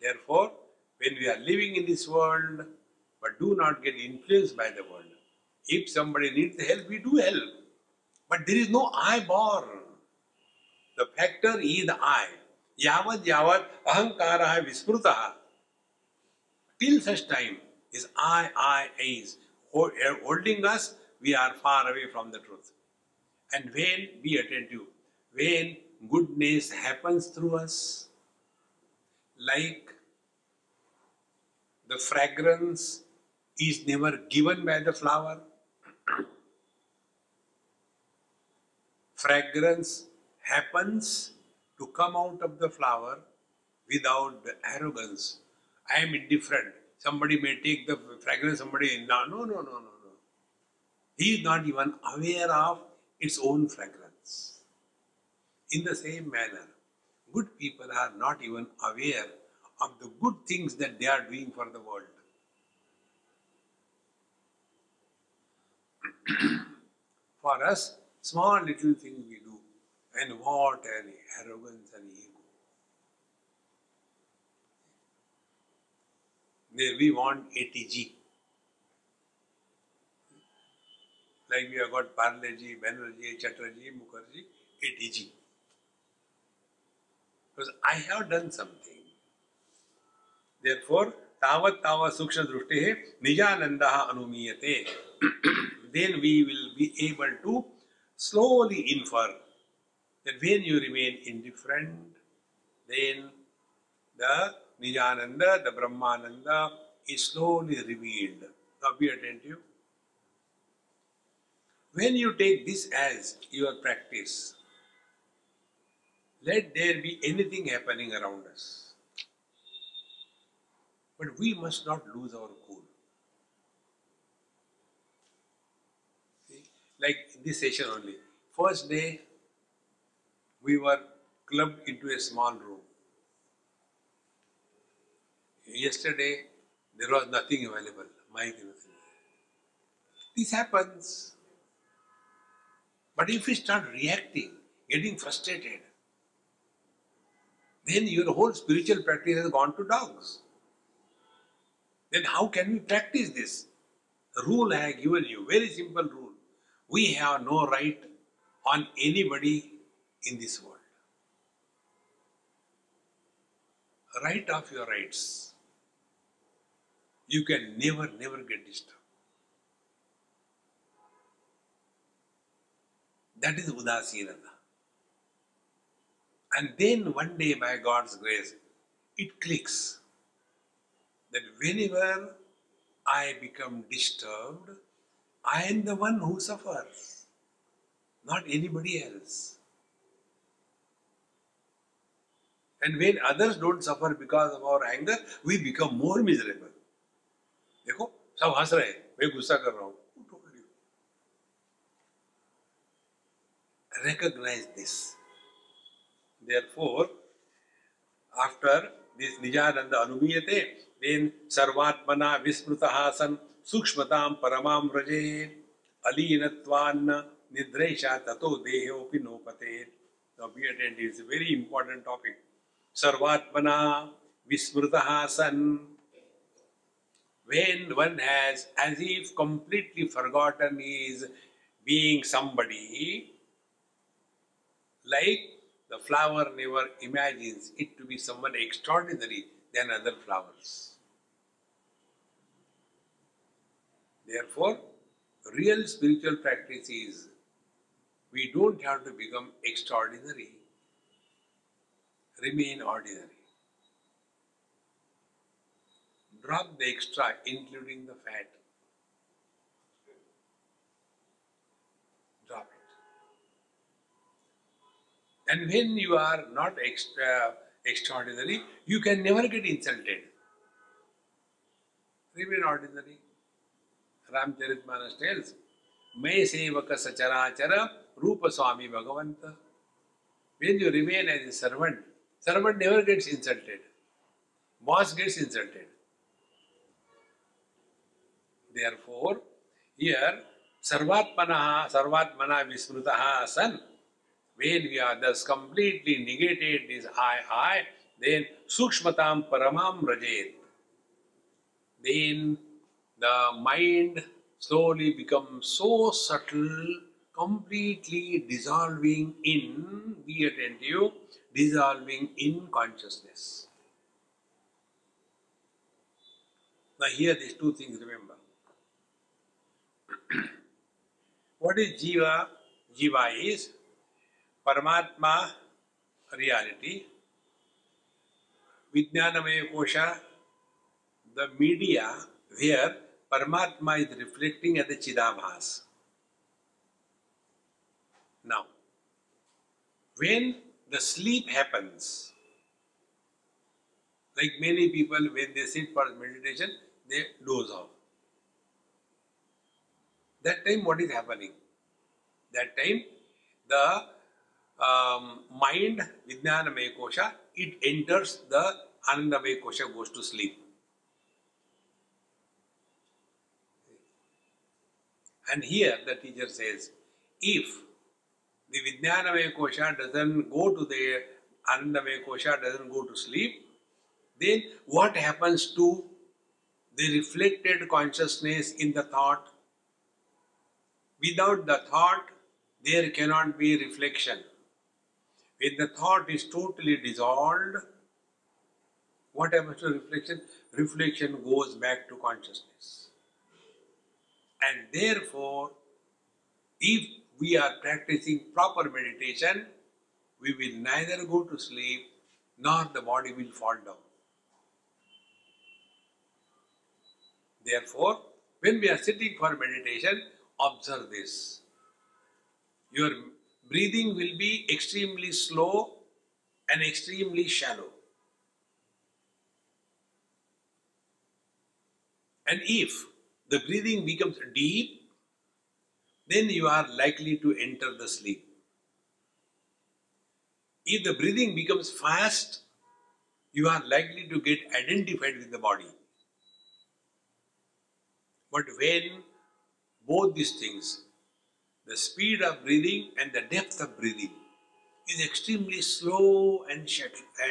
Therefore, when we are living in this world, but do not get influenced by the world. If somebody needs help, we do help. But there is no I born. The factor is I. Yavad yavad ahankara vismrutaha. Till such time is I, I, is eh, holding us, we are far away from the truth. And when, be attentive, when goodness happens through us, like the fragrance is never given by the flower. fragrance happens to come out of the flower without arrogance. I am indifferent. Somebody may take the fragrance, somebody, no, no, no, no, no, no. He is not even aware of its own fragrance. In the same manner, good people are not even aware of the good things that they are doing for the world. [CLEARS THROAT] for us, small little things we do, and what an arrogance and ego. We want ATG. Like we have got Parleji, Banerjee, Chatterjee, Mukherjee, ATG. Because I have done something. Therefore, tavat tavat sukshma drushte nijananda anumiyate. [CLEARS THROAT] then we will be able to slowly infer that when you remain indifferent, then the Nijananda, the Brahmananda is slowly revealed. Now be attentive. When you take this as your practice, let there be anything happening around us. But we must not lose our cool. See, like in this session only. First day, we were clubbed into a small room. Yesterday, there was nothing available, mic, nothing. This happens. But if we start reacting, getting frustrated, then your whole spiritual practice has gone to dogs. Then how can we practice this? Rule I have given you, very simple rule. We have no right on anybody in this world. Right of your rights. You can never, never get disturbed. That is Udasinata. And then one day, by God's grace, it clicks that whenever I become disturbed, I am the one who suffers, not anybody else. And when others don't suffer because of our anger, we become more miserable. देखो सब हंस रहे हैं मैं गुस्सा कर रहा हूं recognize this. Therefore, after this Nijananda Anumiyate, then Sarvatmana Vismrutaha san Sukshmatam Paramam Vraje Alinatvan Nidresha Tato Dehopi Nopate. Now be attentive, it's a very important topic. Sarvatmana Vismrutaha san when one has as if completely forgotten his being somebody, like the flower never imagines it to be someone extraordinary than other flowers. Therefore, real spiritual practice is we don't have to become extraordinary, remain ordinary. Drop the extra, including the fat. And when you are not extra, extraordinary, you can never get insulted. Remain ordinary. Ramcharitmanas tells, May sevaka sacharaachara rupa swami bhagavanta. When you remain as a servant, servant never gets insulted. Boss gets insulted. Therefore, here sarvatmana sarvatmana vismrutaha san. When we are thus completely negated this I, I, then sukshmatam paramam rajet. Then the mind slowly becomes so subtle, completely dissolving in, be attentive, dissolving in consciousness. Now, here these two things remember. [CLEARS THROAT] what is Jiva? Jiva is Paramatma reality, Vijnanamaya Kosha, the media where Paramatma is reflecting at the Chidabhas. Now, when the sleep happens, like many people when they sit for meditation, they doze off. That time, what is happening? That time, the um, mind, Vijnanamaya Kosha, it enters the Anandamaya Kosha, goes to sleep. And here the teacher says, if the Vijnanamaya Kosha doesn't go to the Anandamaya Kosha, doesn't go to sleep, then what happens to the reflected consciousness in the thought? Without the thought, there cannot be reflection. When the thought is totally dissolved, what happens to reflection? Reflection goes back to consciousness. And therefore, if we are practicing proper meditation, we will neither go to sleep nor the body will fall down. Therefore, when we are sitting for meditation, observe this. Your breathing will be extremely slow and extremely shallow. And if the breathing becomes deep, then you are likely to enter the sleep. If the breathing becomes fast, you are likely to get identified with the body. But when both these things, the speed of breathing and the depth of breathing, is extremely slow and,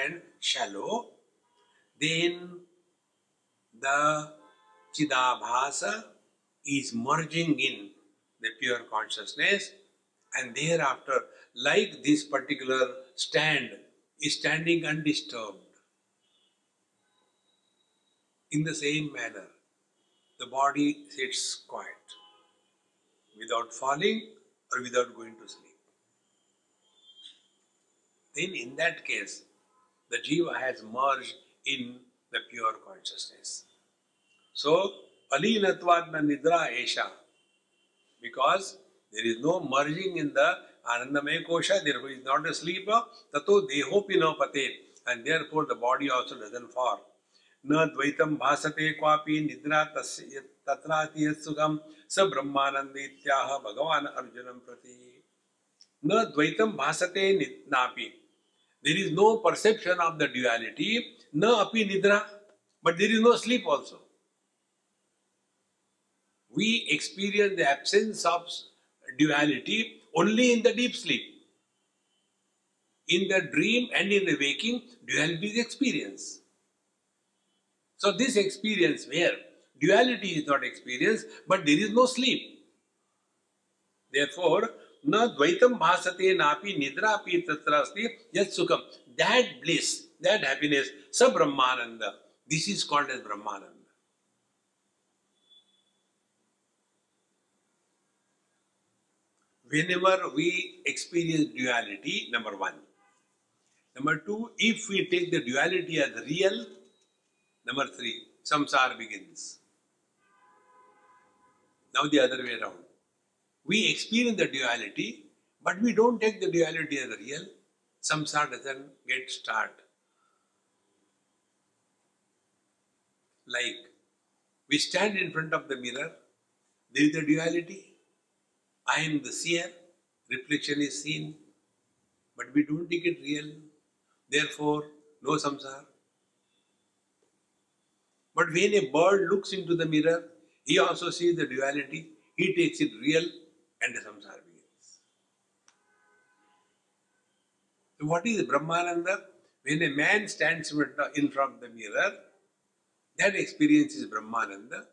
and shallow, then the Chidabhasa is merging in the pure consciousness and thereafter like this particular stand is standing undisturbed. In the same manner, the body sits quiet without falling or without going to sleep. Then in that case, the jiva has merged in the pure consciousness. So, alinatvatma nidra esha. Because there is no merging in the anandamaya kosha, therefore is not a sleeper, tato dehopi no patet. And therefore the body also doesn't fall. न द्वैतम भासते क्वापि निद्रा तत्राति सुखम स ब्रह्मानंद इत्याह भगवान अर्जुनम प्रति न द्वैतम भासते नापि There is no perception of the duality, na api nidra, but there is no sleep also. We experience the absence of duality only in the deep sleep. In the dream and in the waking, duality is experienced. So this experience where duality is not experienced, but there is no sleep. Therefore, na dvaitam bhasate napi nidrapi tatrasti yat sukham. That bliss, that happiness, sab Brahmananda. This is called as Brahmananda. Whenever we experience duality, number one. Number two, if we take the duality as real, number 3 samsara begins now the other way around we experience the duality, but we don't take the duality as real. Samsara doesn't get start. Like we stand in front of the mirror, there is a duality. I am the seer, reflection is seen, but we don't take it real. Therefore, no samsara. But when a bird looks into the mirror, he also sees the duality, he takes it real, and the samsara begins. So what is Brahmananda? When a man stands in front of the mirror, that experience is Brahmananda.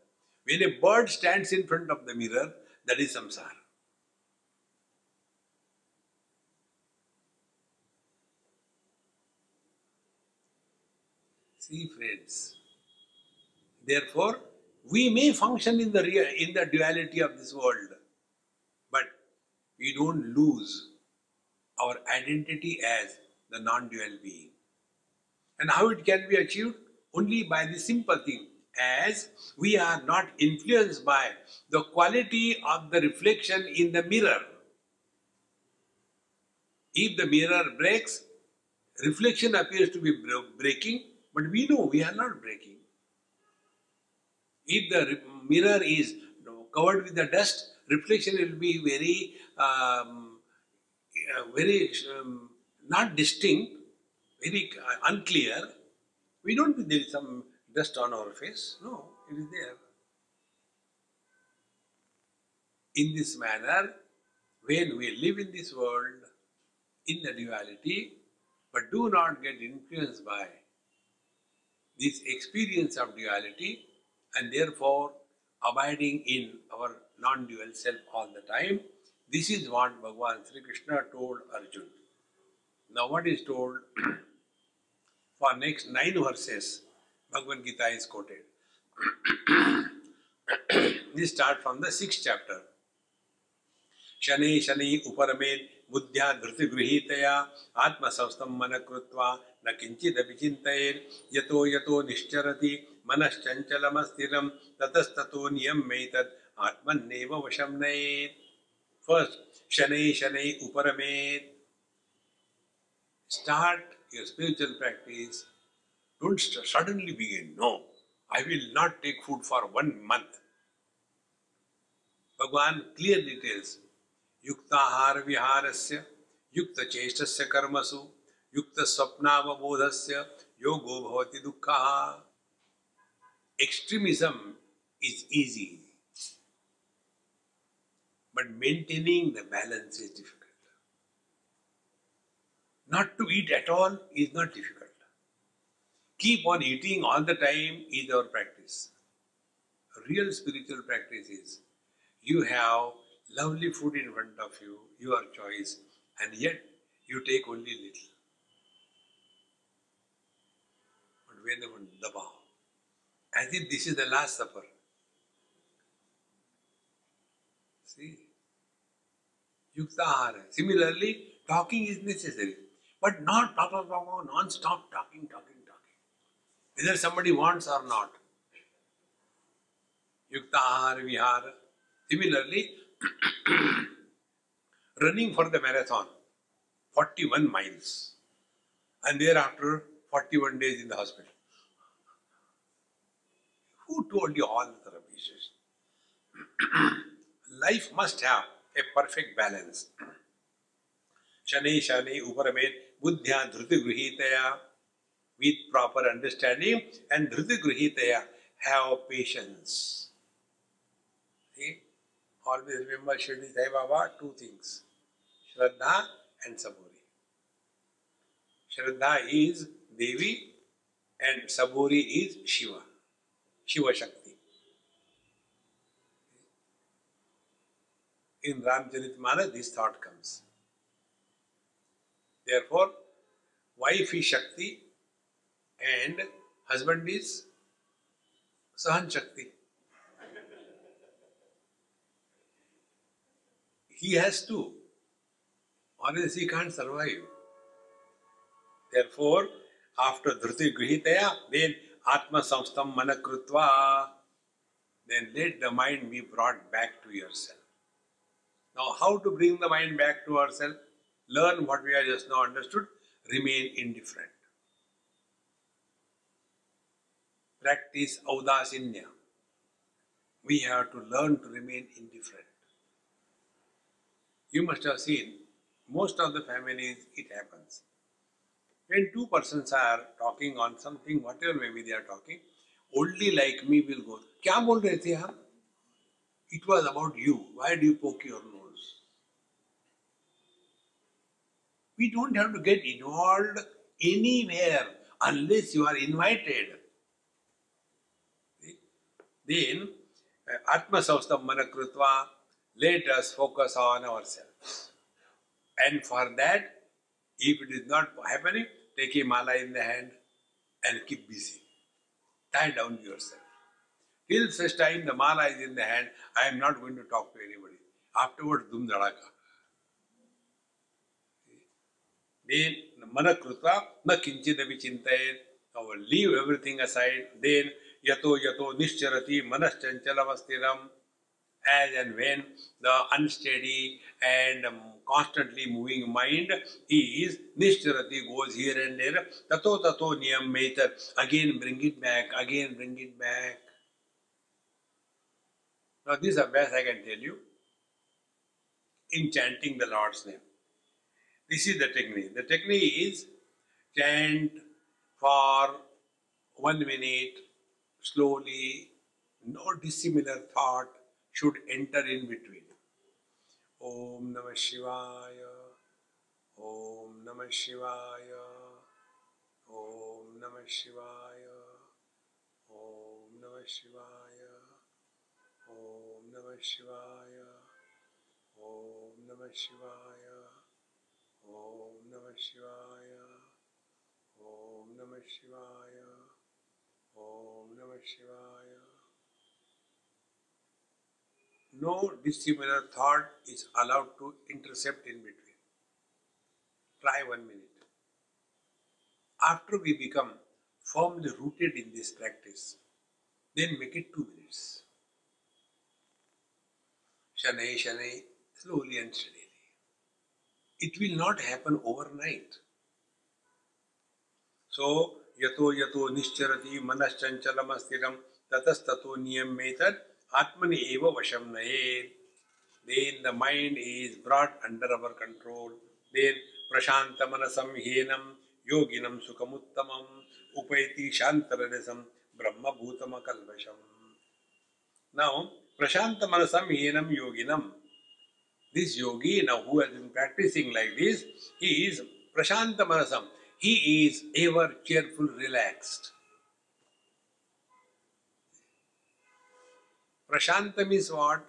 When a bird stands in front of the mirror, that is samsara. See, friends. Therefore, we may function in the real, in the duality of this world but we don't lose our identity as the non-dual being. And how it can be achieved? Only by the simple thing, as we are not influenced by the quality of the reflection in the mirror. If the mirror breaks, reflection appears to be breaking, but we know we are not breaking. If the mirror is covered with the dust, reflection will be very, um, very um, not distinct, very unclear. We don't think there is some dust on our face. No, it is there. In this manner, when we live in this world, in the duality, but do not get influenced by this experience of duality and therefore abiding in our non-dual self all the time. This is what Bhagavan Sri Krishna told Arjun. Now what is told for next nine verses, Bhagavad Gita is quoted. this start from the sixth chapter. शनै शनै उपरमेत् बुद्ध्या धृतिगृहीतया आत्मसंस्थं मन कृत्वा न किञ्चिदपि चिन्तयेत् यतो यतो निश्चरति मनश्चञ्चलमस्थिरं ततस्ततो नियम्यैतत्, आत्मन्नेव वशं नयेत्। First शनै शनै उपरमेत्। Start your spiritual practice. Don't suddenly begin. No, i will not take food for one month. भगवान clearly tells युक्ताहार विहारस्य युक्त चेष्टस्य कर्मसु युक्त स्वप्नावबोधस्य योगो भवति दुःखः extremism is easy but maintaining the balance is difficult. Not to eat at all is not difficult. Keep on eating all the time is our practice. Real spiritual practice is you have lovely food in front of you, your choice, and yet you take only little. But whenever dabao, as if this is the last supper. See? Yuktahara. Similarly, talking is necessary, but not non-stop talking, talking, talking. Whether somebody wants or not. Yuktahara, vihara. Similarly, [CLEARS THROAT] running for the marathon, 41 miles, and thereafter 41 days in the hospital. Who told you all the rubbishes? Life must have a perfect balance. Shane Shane Uparamet Buddhya Dhruti Gruhitaya with proper understanding and Dhruti Gruhitaya have patience. See? Always remember Shirdi Sai Baba, two things. Shraddha and Saburi. Shraddha is Devi and Saburi is Shiva. Shivshakti in Ramcharitmanas this thought comes there wife is shakti and husband is sahan shakti he has to on he can't survive there after धृति गृहित then Atma Samstam Manakrutva, then let the mind be brought back to yourself. Now, how to bring the mind back to ourselves? Learn what we have just now understood, remain indifferent. Practice audasinya. We have to learn to remain indifferent. You must have seen, most of the families it happens When two persons are talking on something, whatever maybe they are talking, only like me will go, क्या बोल रहे थे हम? It was about you. Why do you poke your nose? We don't have to get involved anywhere unless you are invited. Then, Atma Saustamana Krutva, let us focus on ourselves. And for that, if it is not happening, take a mala in the hand and keep busy. Tie down yourself. Till such time the mala is in the hand, I am not going to talk to anybody. Afterwards, dum dharaka. Then, manakrutva, na kinchidavi chintayet. Now, leave everything aside. Then, yato yato nischarati manaschanchalavasthiram. As and when the unsteady and um, constantly moving mind is nischarati, goes here and there. Tato tato niyam meter. Again bring it back, again bring it back. Now, this abhyas I can tell you in chanting the Lord's name. This is the technique. The technique is chant for one minute slowly, no dissimilar thought should enter in between. Om Namah Shivaya, Om Namah Shivaya, Om Namah Shivaya, Om Namah Shivaya, Om Namah Shivaya, Om Namah Shivaya, Om Namah Shivaya, Om Namah Shivaya, Om Namah Shivaya. No dissimilar thought is allowed to intercept in between. Try one minute. After we become firmly rooted in this practice, then make it two minutes. Shanai, Shanai, slowly and steadily. It will not happen overnight. So, yato yato nischarati manaschanchalamasथिram tatastato niyammetat atmani eva vasham nayet. Then the mind is brought under our control. Then prashanta manasam henam yoginam sukhamuttamam upaiti shantarasam brahma bhutama kalvasham. Now, prashanta manasam henam yoginam. This yogi now who has been practicing like this, he is prashanta manasam. He is ever cheerful, relaxed. Prashanta means what?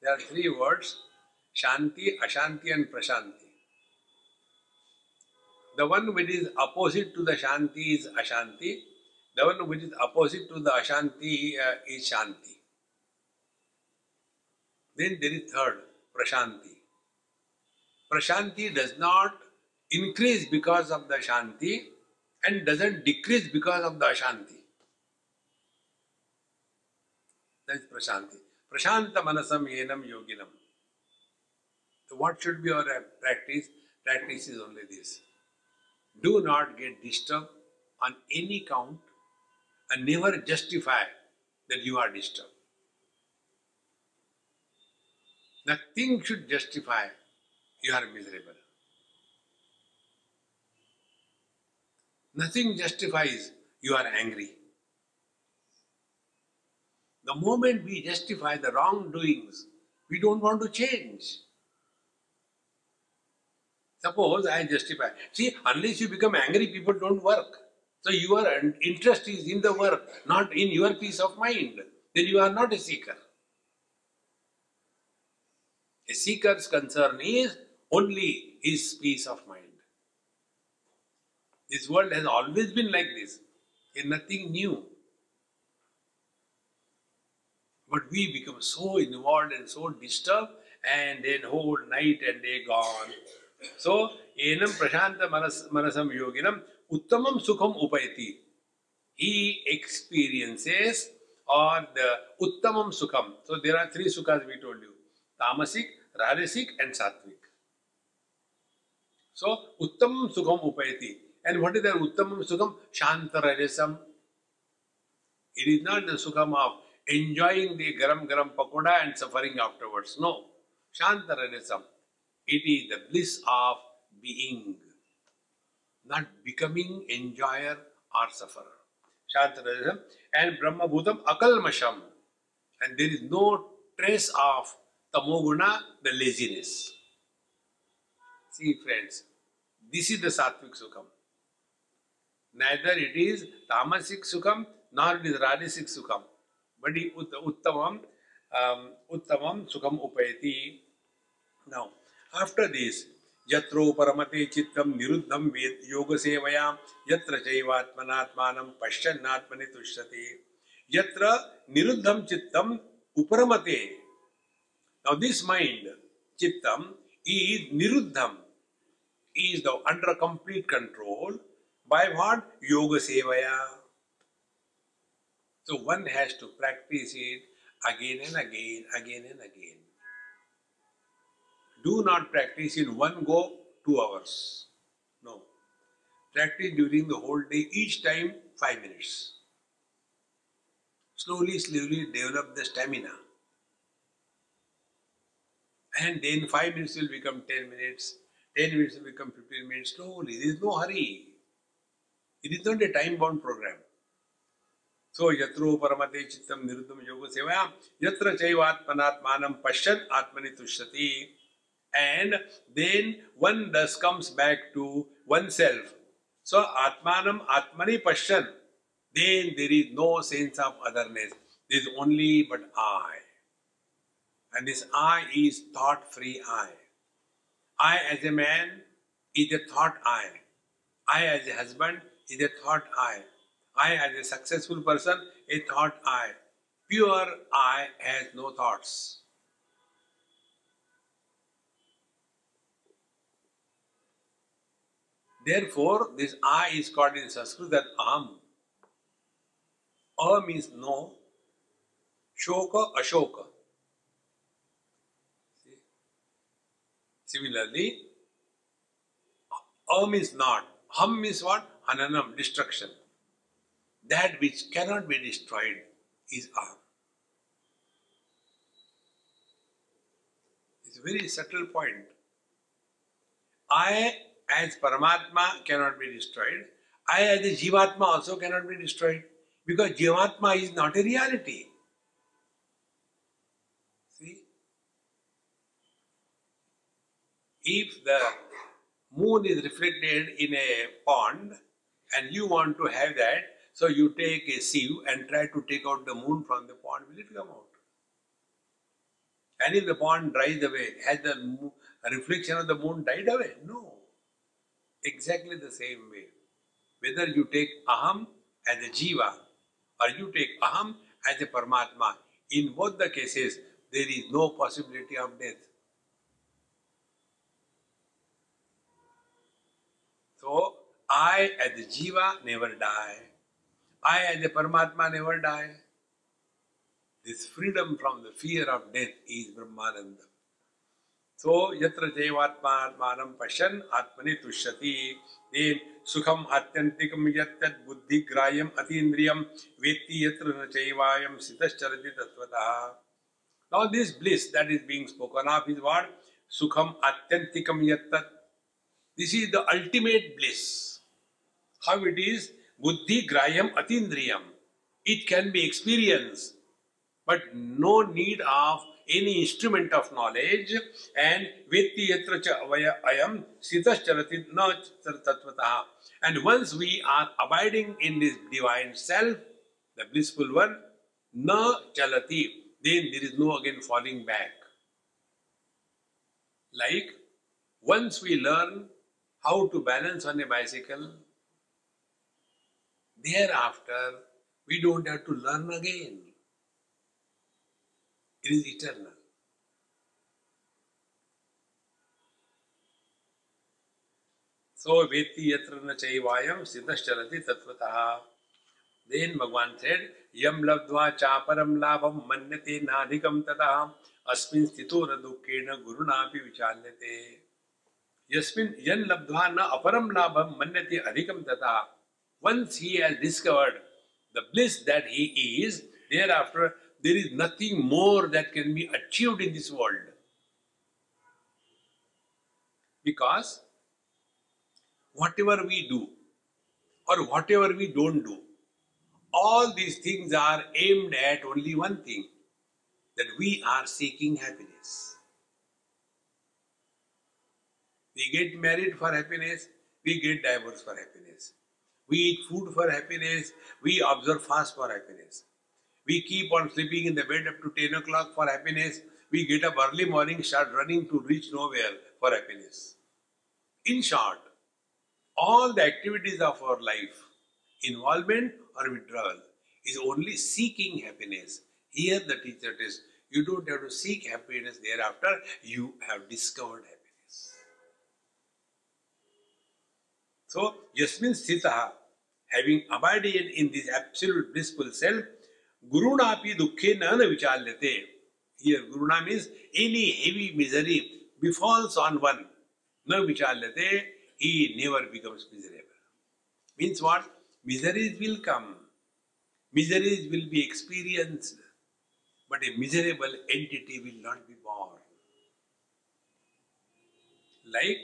There are three words Shanti, Ashanti, and Prashanti. The one which is opposite to the Shanti is Ashanti. The one which is opposite to the Ashanti uh, is Shanti. Then there is third, Prashanti. Prashanti does not increase because of the Shanti and doesn't decrease because of the Ashanti. That is prashanti. Prashanta manasam yenam yoginam. So what should be our practice? Practice is only this. Do not get disturbed on any count and never justify that you are disturbed. Nothing should justify you are miserable. Nothing justifies you are angry. The moment we justify the wrongdoings, we don't want to change. Suppose I justify. See, unless you become angry, people don't work. So your interest is in the work, not in your peace of mind. Then you are not a seeker. A seeker's concern is only his peace of mind. This world has always been like this. It's nothing new. But we become so involved and so disturbed and then whole night and day gone. So, enam prashanta manas, manasam yoginam uttamam sukham upayati. He experiences or the uttamam sukham. So, there are three sukhas we told you. Tamasic, Rajasic and Sattvic. So, uttamam sukham upayati. And what is that uttamam sukham? Shanta Rajasam. It is not the sukham of enjoying the garam garam pakoda and suffering afterwards. No. Shanta Rajasam. It is the bliss of being, not becoming enjoyer or sufferer. Shantarajam and Brahma Bhutam Akalmasham. And there is no trace of Tamoguna, the laziness. See, friends, this is the Sattvic Sukham. Neither it is Tamasic Sukham nor it is Rajasic Sukham. Vadi ut, उत्तम um, uttamam sukham upayati. Now, after this, यत्रो परमते चित्तम निरुद्धम वेद योग सेवया यत्र चैवात्मनात्मानं पश्यन्नात्मनि तुष्यति। यत्र निरुद्धम चित्तम उपरमते। नाउ दिस माइंड चित्तम is निरुद्धम is the under complete control by what योग सेवया so one has to practice it again and again again and again do not practice in one go two hours. No. Practice during the whole day, each time five minutes. Slowly, slowly develop the stamina. And then five minutes will become ten minutes, ten minutes will become fifteen minutes. Slowly, there is no hurry. It is not a time bound program. So, yatro paramate chittam niruddham yoga sevaya yatra chaivatmanatmanam pashyan atmani tushyati and then one thus comes back to oneself. So Atmanam Atmani Pashyan, then there is no sense of otherness. There is only but I. And this I is thought free I. I as a man is a thought I. I as a husband is a thought I. I as a successful person, a thought I. Pure I has no thoughts. Therefore, this I is called in Sanskrit that Aham. A means no, Shoka, Ashoka. See? Similarly, A means not. Ham means what? Hananam, destruction. That which cannot be destroyed is Aham. It's a very subtle point. I as Paramatma cannot be destroyed, I as a Jivatma also cannot be destroyed because Jivatma is not a reality. See? If the moon is reflected in a pond and you want to have that, so you take a sieve and try to take out the moon from the pond, will it come out? And if the pond dries away, has the reflection of the moon died away? No exactly the same way. Whether you take aham as a jiva or you take aham as a paramatma, in both the cases there is no possibility of death. So, I as a jiva never die. I as a paramatma never die. This freedom from the fear of death is Brahmananda. So, yatra jaivatmanam pashan atmani tushyati. Then, sukham atyantikam yattat buddhi grayam atindriyam vetti yatra na chaivayam sitascharati tatvataha. Now, this bliss that is being spoken of is what? Sukham atyantikam yattat. This is the ultimate bliss. how it is buddhi grayam atindriyam. It can be experienced, but no need of any instrument of knowledge. And vetti yatra cha avaya ayam sitascharati na tattvataha. And once we are abiding in this divine self, the blissful one, na chalati, then there is no again falling back. Like once we learn how to balance on a bicycle, thereafter we don't have to learn again. It is eternal. So veti yatra na chaivayam siddhaschalati tatvataha. Then Bhagavan said, Yam labdva chaparam labham manyate nadhikam tataha अस्मिन् स्थितो न दुःखेन गुरुणापि विचाल्यते यस्मिन् यन् लब्ध्वा न अपरं लाभं मन्यते अधिकं तथा once he has discovered the bliss that he is thereafter there is nothing more that can be achieved in this world because whatever we do or whatever we don't do all these things are aimed at only one thing that we are seeking happiness. We get married for happiness, we get divorced for happiness. We eat food for happiness, we observe fast for happiness. We keep on sleeping in the bed up to 10 o'clock for happiness. We get up early morning, start running to reach nowhere for happiness. In short, all the activities of our life, involvement or withdrawal, is only seeking happiness here the teacher says, you don't have to seek happiness thereafter, you have discovered happiness. So, Yasmin Sthitaha, having abided in this absolute blissful self, Gurunapi dukkhe nana vichalyate. Here, Guruna means any heavy misery befalls on one. Na vichalyate, he never becomes miserable. Means what? Miseries will come. Miseries will be experienced but a miserable entity will not be born. Like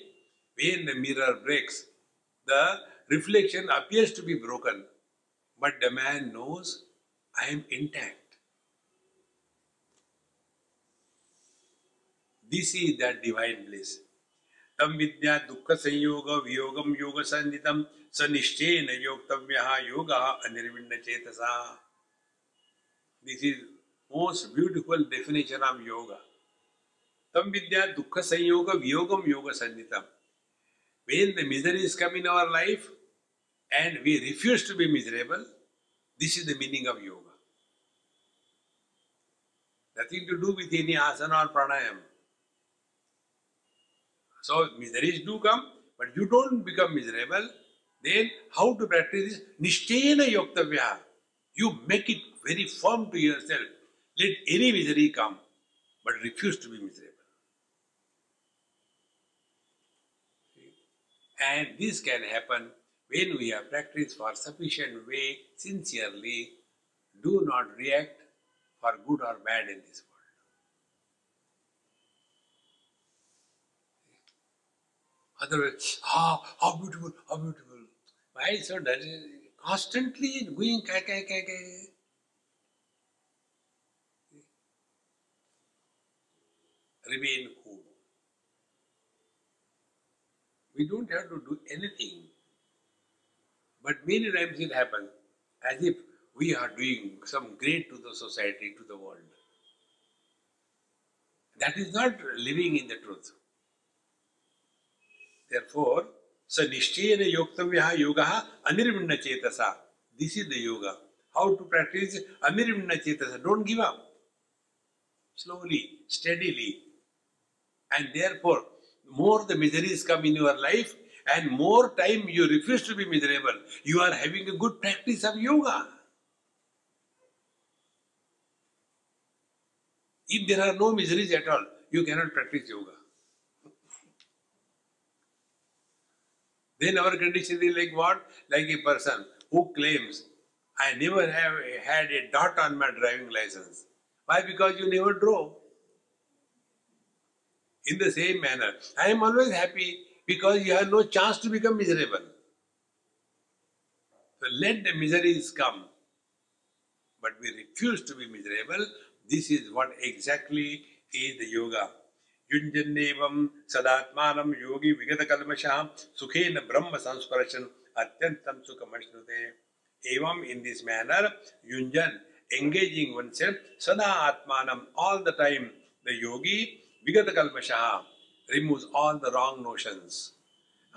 when the mirror breaks, the reflection appears to be broken, but the man knows I am intact. This is that divine bliss. तम विद्या दुख संयोग वियोगम योग संदितम स निश्चयन योक्तव्य योग अनिर्विण्ण चेतसा this is most beautiful definition of yoga. Tam vidya dukkha sanyoga viyogam yoga sannitam. When the miseries come in our life and we refuse to be miserable, this is the meaning of yoga. Nothing to do with any asana or pranayam. So miseries do come, but you don't become miserable. Then how to practice this? Nishtena yoktavya. You make it very firm to yourself let any misery come, but refuse to be miserable. And this can happen when we have practiced for sufficient way, sincerely, do not react for good or bad in this world. Otherwise, ah, how beautiful, how beautiful. Why so is constantly going kai kai kai kai. remain cool. We don't have to do anything. But many times it happens as if we are doing some great to the society, to the world. That is not living in the truth. Therefore, sa nishchayana yoktavya yoga anirvinna chetasa. This is the yoga. How to practice anirvinna chetasa. Don't give up. Slowly, steadily, and therefore, more the miseries come in your life and more time you refuse to be miserable, you are having a good practice of yoga. If there are no miseries at all, you cannot practice yoga. Then our condition is like what? Like a person who claims, I never have had a dot on my driving license. Why? Because you never drove. In the same manner, I am always happy because you have no chance to become miserable. So let the miseries come. But we refuse to be miserable. This is what exactly is the yoga. Yunjannevam sadatmanam yogi kalmasham sukhena brahma sansparashan atyantam sukhamashnute. Evam in this manner, Yunjan, engaging oneself, sada atmanam, all the time, the yogi, vigata kalmasha, removes all the wrong notions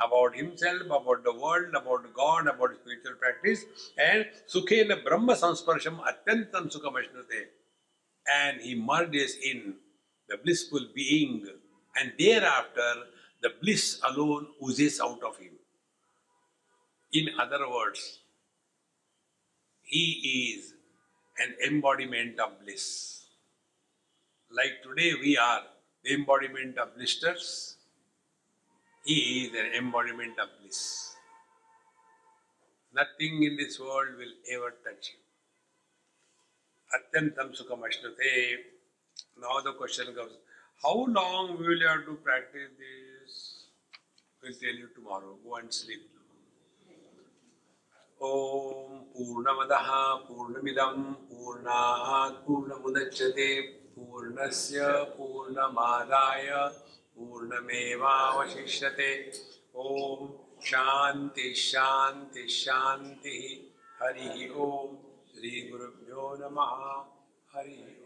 about himself, about the world, about God, about spiritual practice, and sukhena brahma sansparasham atyantam sukhamashnute. And he merges in the blissful being, and thereafter the bliss alone oozes out of him. In other words, he is an embodiment of bliss. Like today we are the embodiment of blisters, he is an embodiment of bliss. Nothing in this world will ever touch him. Atyantam Sukham Ashnute. Now the question comes, how long will you have to practice this? We'll tell you tomorrow. Go and sleep. ॐ पूर्णमदः पूर्णमिदं पूर्णात् पूर्णमुदच्यते पूर्णस्य पूर्णमादाय पूर्णमेवावशिष्यते। ॐ शान्ति शान्ति शान्तिः। हरिः ॐ श्रीगुरुभ्यो नमः। हरिः